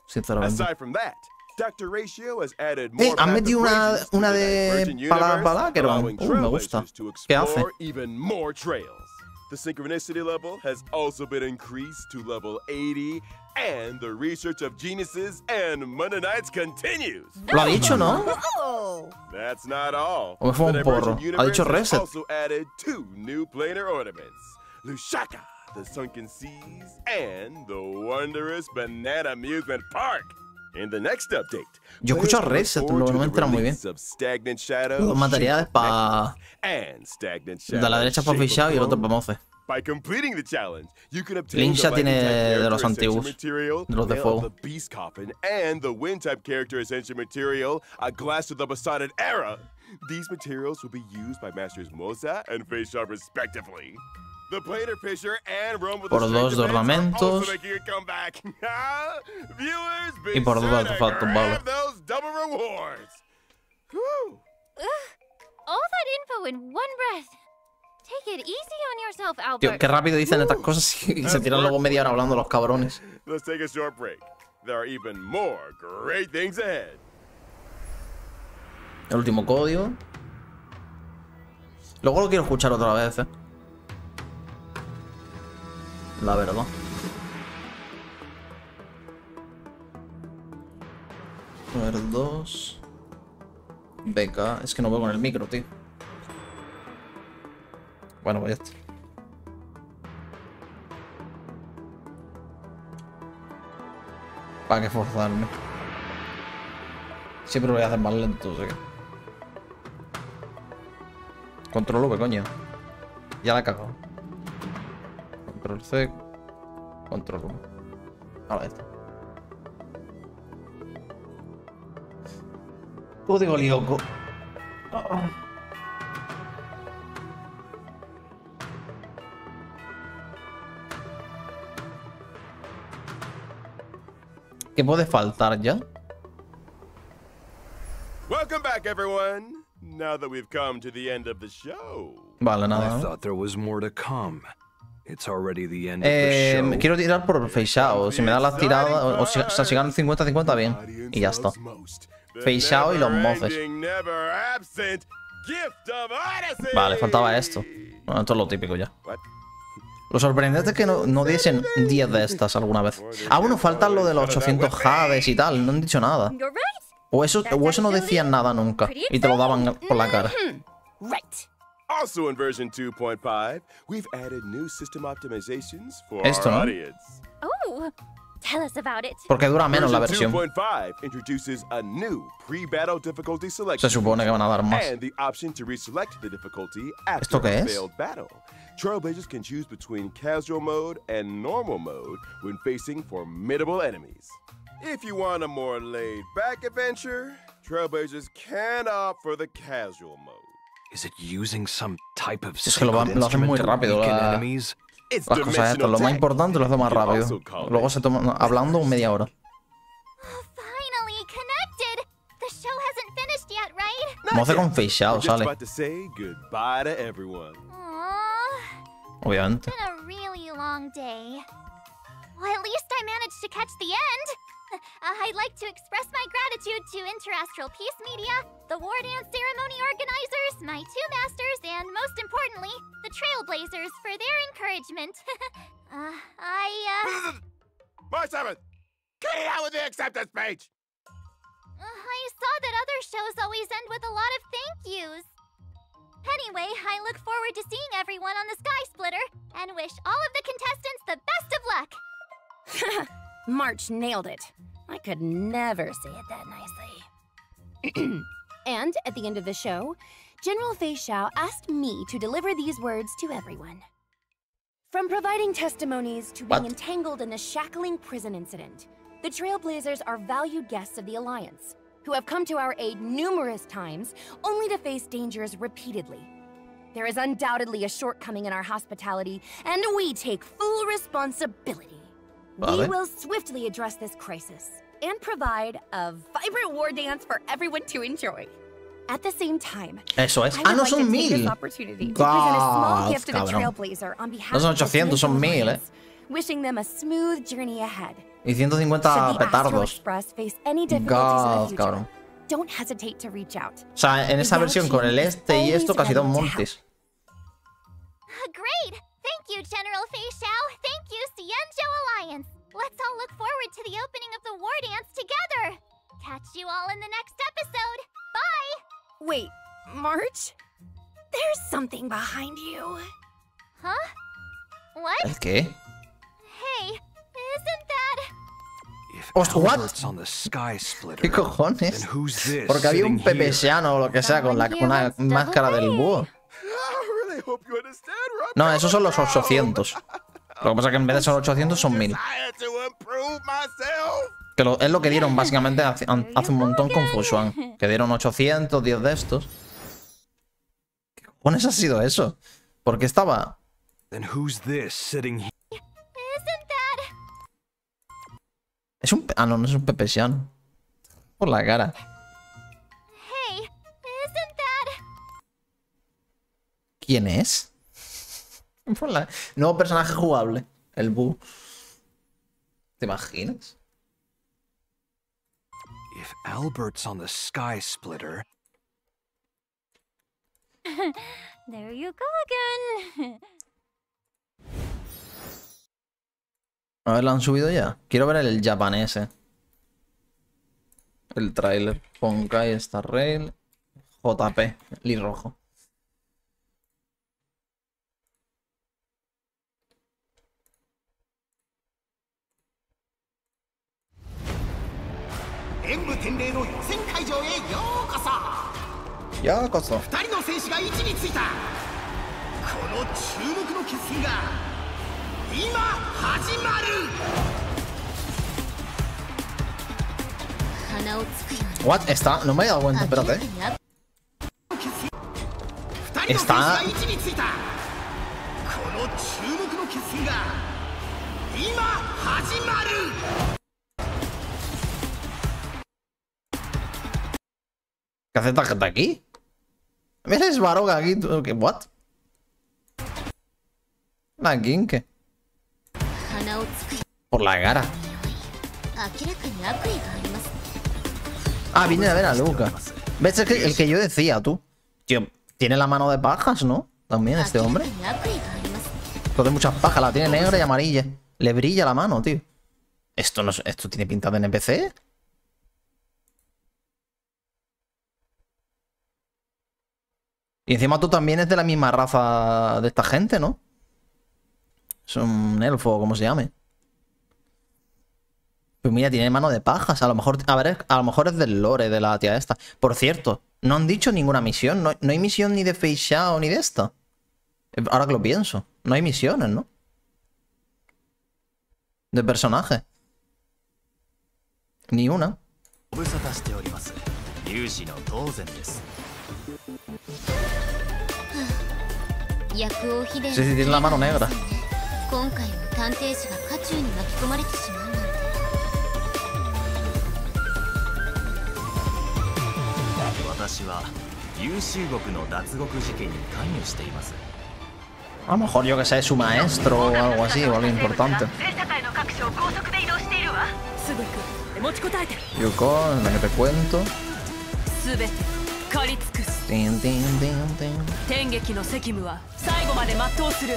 Sinceramente. Aside from that, Dr. Ratio has added more han math metido una- una the de Divergent Pala- universe, Palaqueron. allowing Uh, me gusta. trailblazers to ¿Qué hace? even more trails. The synchronicity level has also been increased to level 80, and the research of geniuses and Mennonites continues. Lo ha dicho, ¿no? Oh! That's not all. O me fue un porro. Ha dicho reset. also added two new planar ornaments. Lushaka, the Sunken Seas, and the wondrous Banana Amusement Park. Yo escucho a Reset, pero no me entra muy bien. Dos materiales para. De la derecha para Fichado y el otro para Mofe. Lynch ya tiene de los antiguos, de los de fuego. These materials will be used by Masters Moza and Face respectively. The Planar Fisher and Rome with Por dos are ornamentos. Y por dos artefactos, vale. grab those double rewards. Whew. All that info in one breath. Take it easy on yourself, Tío, qué rápido dicen estas cosas y se tiran luego media hora hablando los cabrones. Let's take a short break. There are even more great things ahead. El último código. Luego lo quiero escuchar otra vez, eh. La verdad. A ver, dos. BK. Es que no veo con el micro, tío. Bueno, pues ya está. ¿Para qué forzarme? Siempre lo voy a hacer más lento, así que... Control V, coño. Ya la he cagado. Control C. Control V. Ahora ya está. Código Lyoko. ¿Qué puede faltar ya? Welcome back, everyone. Now that we've come to the end of the show. Vale, I nada. ¿no? thought there was more to come. It's already the end Eh, of the me show. quiero tirar por Feixao. Si me da las tiradas, o, o sea, si gano 50-50, bien. Y ya está. Feixao y los mozes. Vale, faltaba esto. Bueno, esto es lo típico ya. Lo sorprendente es que no, no diesen 10 de estas alguna vez. Ah, bueno, faltan lo de los 800 Hades y tal. No han dicho nada. O eso, o eso no decían nada nunca. Y te lo daban por la cara. Right. Also in version 2.5, we've added new system optimizations for Esto, our ¿no? audience. Oh, tell us about it. Porque dura menos la version versión. 2.5 introduces a new pre-battle difficulty selection. Se supone que van a dar más. And the option to reselect the difficulty after ¿Esto qué a es? failed battle. Trailblazers can choose between casual mode and normal mode when facing formidable enemies. If you want a more laid-back adventure, Trailblazers can opt for the casual mode. Es que lo, va- lo hacen muy rápido. la- enemies? It's las cosas estas. Lo más importante lo hace más rápido. Luego se toma hablando media hora. Finally connected! The show hasn't finished yet, right? Como hace con Feixao, Just sale. Obviamente. Been a really long day. Well, at least I managed to catch the end. Uh, I'd like to express my gratitude to Interastral Peace Media, the War Dance Ceremony organizers, my two masters, and most importantly, the Trailblazers for their encouragement. uh, I, uh, March 7th! Get it out with the acceptance page! I saw that other shows always end with a lot of thank yous. Anyway, I look forward to seeing everyone on the Sky Splitter and wish all of the contestants the best of luck. March nailed it. I could never say it that nicely. and at the end of the show, General Fei Xiao asked me to deliver these words to everyone. From providing testimonies to being What? entangled in the shackling prison incident, the Trailblazers are valued guests of the Alliance, who have come to our aid numerous times only to face dangers repeatedly. There is undoubtedly a shortcoming in our hospitality, and we take full responsibility. We Vale. will swiftly address this crisis and provide a vibrant war dance for everyone to enjoy. At the same time, Eso es. I Ah, would no like to son take this mil. opportunity to present a small God, gift to the cabrón. Trailblazer on behalf No son of the 800, son Citizen 1000, eh. Wishing them a smooth journey ahead. Y Should 150 the Astro petardos. Express face any difficulties in God, the future, cabrón. don't hesitate to reach out. O sea, en esta versión con el este y esto casi dos multis. Uh, Great! Thank you, General Fei Xiao. Thank you, Cienjo Alliance. Let's all look forward to the opening of the war dance together. Catch you all in the next episode. Bye! Wait, March? There's something behind you. Huh? What? ¿El qué? Hey, isn't that... If Host- what? Albert's on the Sky Splitter, ¿Qué cojones? then who's this Porque había un sitting here? pepesiano o lo que sea con la, con una máscara del búho. No, esos son los 800. Lo que pasa es que en vez de ser 800 son 1000. Desire to improve myself. Que lo- es lo que dieron básicamente hace, an- hace un montón con Fushuan. Que dieron 800, 10 de estos. ¿Qué cojones ha sido eso? Porque estaba... Es un... pe- Ah, no, no es un pepesiano. Por la cara. ¿Quién es? Nuevo personaje jugable. El Bu. ¿Te imaginas? If Albert's on the Sky Splitter, There you go again. A ver, ¿lo han subido ya? Quiero ver el japonés, eh. El tráiler. Ponkai Star Rail. JP. Li rojo. 演武天霊の予選会場へようこそ Ya, costo. 二人の選手が位置についたこの注目の決戦が今始まる What? Está? No me he dado cuenta, espérate. 二 ¿Qué hace esta gente aquí? Mira, es Baroga aquí. ¿Qué? ¿What? La Ginke. Por la cara. Ah, vine a ver a Luca. ¿Ves? Es el que yo decía, tú. Tío, tiene la mano de pajas, ¿no? También este hombre. Tiene muchas pajas, la tiene negra y amarilla. Le brilla la mano, tío. Esto no es- esto tiene pinta de NPC. Y encima tú también es de la misma raza de esta gente, ¿no? Es un elfo, como se llame. Pues mira, tiene mano de pajas. A lo mejor, a ver, a lo mejor es del lore de la tía esta. Por cierto, no han dicho ninguna misión. No, no hay misión ni de Fei Xiao ni de esta. Eh, Ahora que lo pienso. No hay misiones, ¿no? De personaje. Ni una. 全然全然まだないわだ。今回も探偵士が渦中に巻き込まれてしまうなんて。だて私は優秀国の脱獄事件に関与しています。あまほしゃいしゅうまえしいにべこえて借すでんでんでんで天劇の責務は最後まで全うする。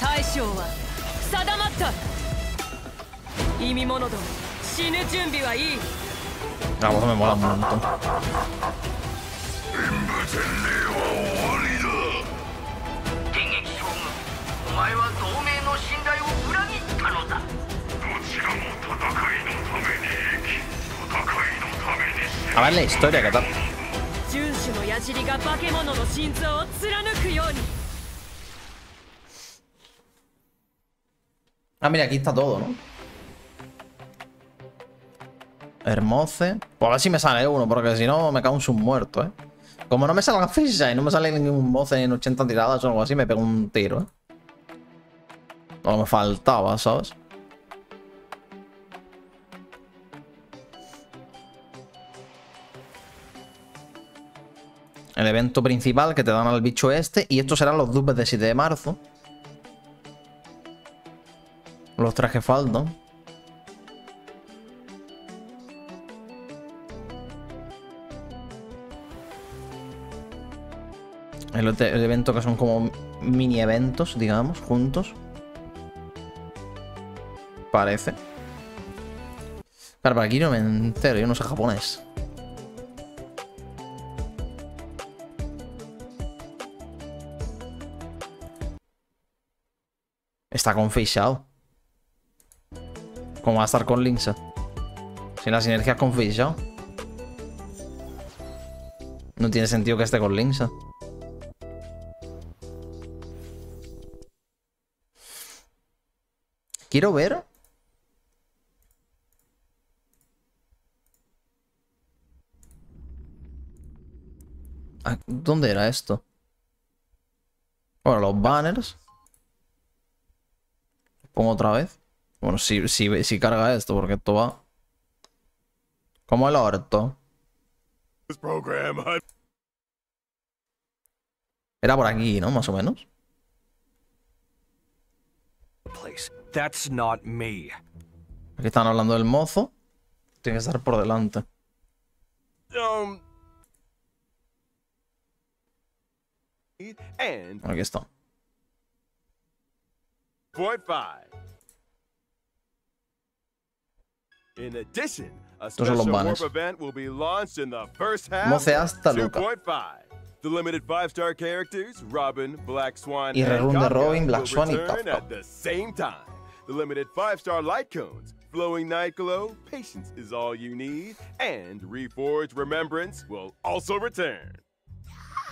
大将は定まった。意味者ど死ぬ準備はいい。Ah, vos me mola un montón. A ver la historia, ¿qué tal? 遵守の矢尻が化け物の心臓を貫くように Ah, mira, aquí está todo, ¿no? Hermoce. Pues a ver si me sale uno, porque si no me cago en sus muertos, ¿eh? Como no me salga ficha y no me sale ningún moce en 80 tiradas o algo así, me pego un tiro, ¿eh? No me faltaba, ¿sabes? El evento principal que te dan al bicho este. Y estos serán los dupes de 7 de marzo. Los trajes faltan. El, el evento que son como mini eventos, digamos, juntos. Parece. Claro, pero aquí no me entero, yo no sé japonés. Está confisado. ¿Cómo va a estar con Linksa? Si la sinergia es confisado. No tiene sentido que esté con Linksa. Quiero ver. Ah, ¿Dónde era esto? Bueno, los banners. Pongo otra vez. Bueno, si, si, si carga esto, porque esto va. Como el orto. Era por aquí, ¿no? Más o menos. Aquí están hablando del mozo. Tiene que estar por delante. um. Aquí está. Point five. In addition, a Estos son los special warp event will be launched in the first half hasta Luca. 2.5. The limited five-star characters, Robin, Black Swan, Y and Robin, Black Swan y return Kafka. at the same time. The limited five-star light cones, Flowing Night Glow, Patience is all you need, and Reforged Remembrance will also return.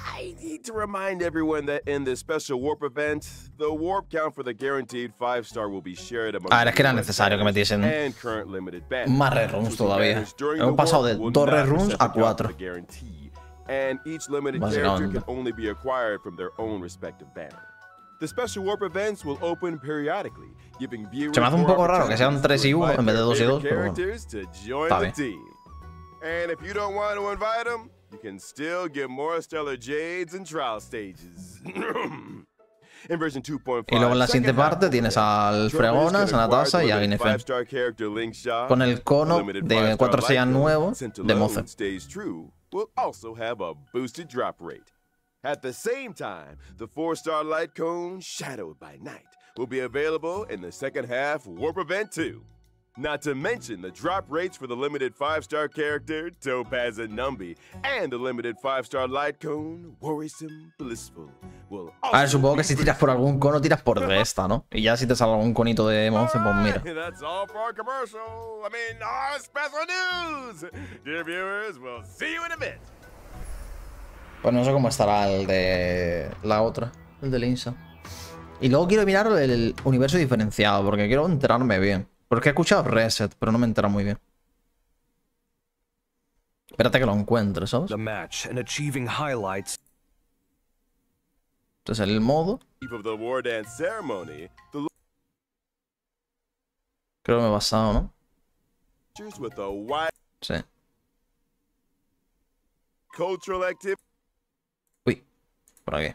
I need to remind everyone that in this special warp event, the warp count for the guaranteed five star will be shared among A ver, es que era necesario que metiesen más reruns Choosing todavía. Hemos pasado de will dos not reruns reset the a count for cuatro. the guarantee, And each limited character can only be acquired from their own respective banner. The special warp events will open periodically, giving viewers Se me hace un poco raro que sean y to uno invite en vez de y pero bueno. Está bien. And if you don't want to invite them, you can still get more stellar jades and trial stages. Y luego en la siguiente parte tienes al Fregonas, a Natasha y a Ginefen. Con el cono de 4 sellas nuevo de Moza. At the same time, the four-star light cone, Shadowed by Night, will be available in the second half Warp Event 2. Not to mention the drop rates for the limited five-star character, Topaz and Numby, and the limited five-star light cone, Worrisome Blissful, will also A ver, supongo que si tiras por algún cono, tiras por de esta, ¿no? Y ya si te sale algún conito de Monce, pues mira. That's all for our commercial. I mean, our special news. Dear viewers, we'll see you in a bit. Pues no sé cómo estará el de la otra, el de Linsa. Y luego quiero mirar el universo diferenciado, porque quiero enterarme bien. Porque he escuchado Reset, pero no me entera muy bien. Espérate que lo encuentre, ¿sabes? The match and achieving highlights Entonces el modo, creo que me he basado, ¿no? Sí. cultural activity. Uy, por aquí.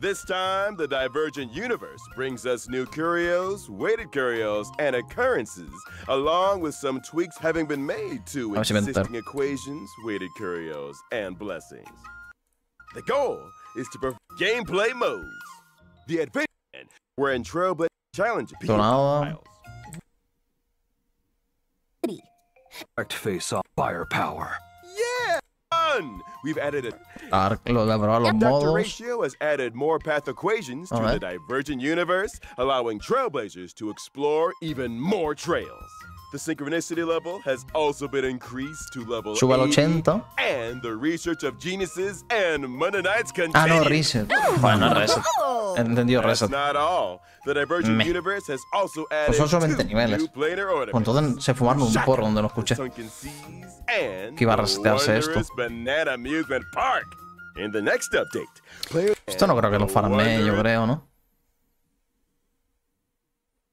This time, the Divergent Universe. This time, the Divergent Universe brings us new curios, weighted curios, and occurrences, along with some tweaks having been made to A ver si me entero. existing equations, weighted curios, and blessings. The goal is to perfect gameplay modes. The adventure we're wherein Trailblazer challenge Tornado. Direct face off firepower. Yeah, fun! We've added a Dark, lo de Dr. Ratio has added more path equations to Alright. the Divergent universe, allowing Trailblazers to explore even more trails. The synchronicity level has also been increased to level Sube 80, 80. and the research of geniuses and Monday Nights Ah, no, continues. reset. Bueno, reset. He entendido That's reset. not all. The Divergent Meh. universe has also added Pues son solamente niveles. Pues entonces se fumaron un porro donde lo escuché. Que iba a resetearse esto. Esto no creo que lo farme, yo creo, ¿no?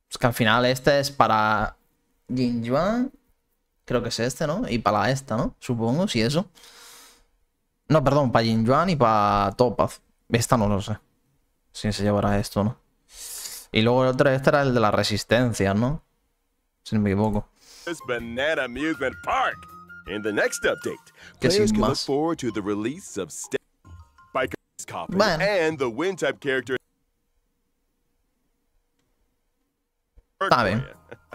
Es que al final este es para Jin Yuan. Creo que es este, ¿no? Y para esta, ¿no? Supongo, si eso. No, perdón, para Jin Yuan y para Topaz. Esta no lo sé. Si se llevará esto, ¿no? Y luego el otro, este era el de la resistencia, ¿no? Si no me equivoco. This Banana Amusement Park. In the next update, Que players sin can look más. forward to the release of Step Biker's Coffin Bueno. and the Wind type character. Está bien.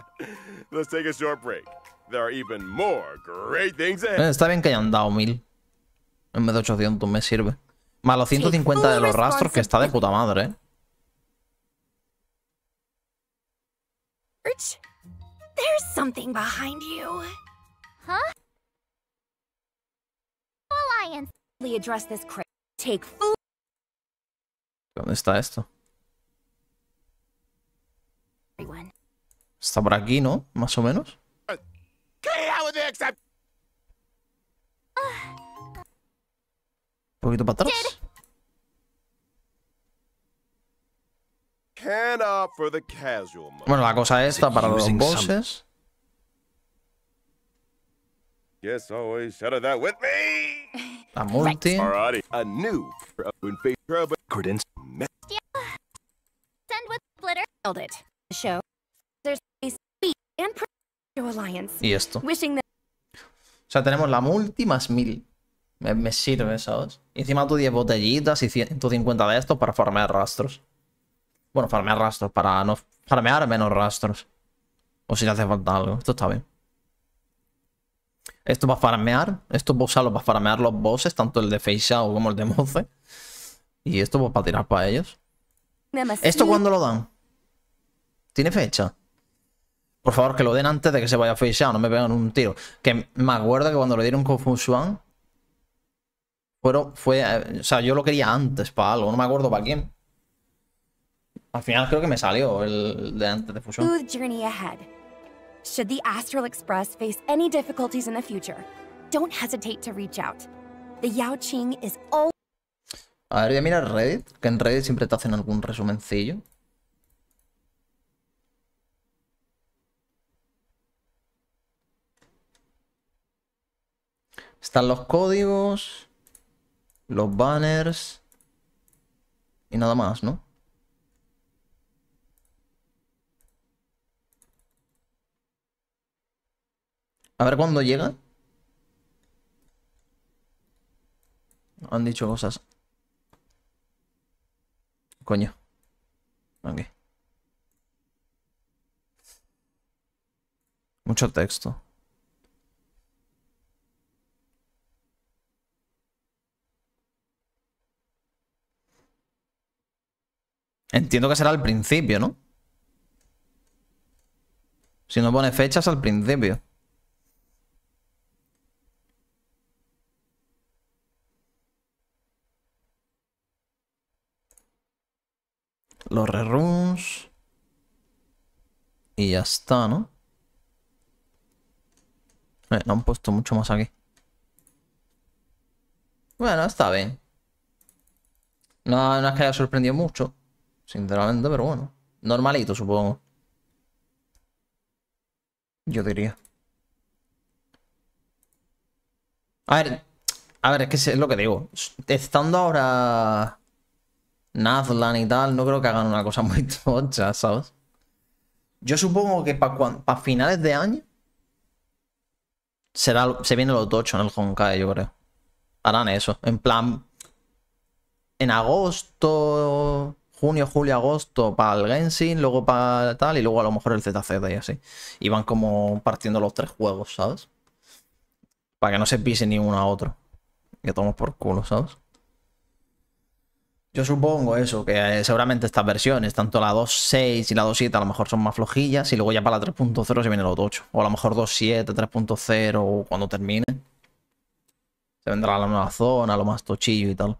Let's take a short break. There are even more great things ahead. Está bien que hayan dado 1000. En vez de 800 me sirve. Más los 150 de los rastros, que está de puta madre, ¿eh? Arch, there's something behind you. Huh? Alliance. We address this cra- Take food. ¿Dónde está esto? Everyone. Está por aquí, ¿no? Más o menos. Accept? Un poquito para atrás. Can opt for the casual mode. Bueno, la cosa esta para los bosses. Yes, always shout that with me. La multi. Alrighty, a new in face Trailblazer. Credence. Send with splitter. Nailed it. The show. There's a speed and pro alliance. Y esto. Wishing that O sea, tenemos la multi más 1000. Me, me sirve, ¿sabes? Y encima tú 10 botellitas y 150 de estos para farmear rastros. Bueno, farmear rastros, para no farmear menos rastros. O si le hace falta algo. Esto está bien. Esto para farmear. Esto para usarlo para farmear los bosses, tanto el de Fei Shao como el de Moze. Y esto pues para tirar para ellos. a ¿Esto cuándo lo dan? ¿Tiene fecha? Por favor, que lo den antes de que se vaya Fei Shao, no me pegan un tiro. Que me acuerdo que cuando lo dieron con Funshuan, fueron, fue, eh, o sea, yo lo quería antes para algo, no me acuerdo para quién. Al final creo que me salió el de antes de Fusion. smooth journey ahead. Should the Astral Express face any difficulties in the future, don't hesitate to reach out. The Yao Qing is all A ver, voy a mirar Reddit, que en Reddit siempre te hacen algún resumencillo. Están los códigos, los banners y nada más, ¿no? A ver cuándo llega. Han dicho cosas. Coño. Ok. Mucho texto. Entiendo que será al principio, ¿no? Si no pone fechas al principio. Los reruns. Y ya está, ¿no? Eh, no han puesto mucho más aquí. Bueno, está bien. No, no es que haya sorprendido mucho, sinceramente, pero bueno. Normalito, supongo. Yo diría. A ver, a ver, es que es lo que digo. Estando ahora Nazlan y tal, no creo que hagan una cosa muy tocha, ¿sabes? Yo supongo que para finales de año será, se viene lo tocho en el Honkai, yo creo. Harán eso. En plan, en agosto, junio, julio, agosto para el Genshin, luego para tal, y luego a lo mejor el ZZ y así. Y van como partiendo los tres juegos, ¿sabes? Para que no se pise ni uno a otro. Que tomamos por culo, ¿sabes? Yo supongo eso, que eh, seguramente estas versiones, tanto la 2.6 y la 2.7 a lo mejor son más flojillas y luego ya para la 3.0 se viene lo 8. O a lo mejor 2.7, 3.0 cuando termine. Se vendrá la nueva zona, lo más tochillo y tal.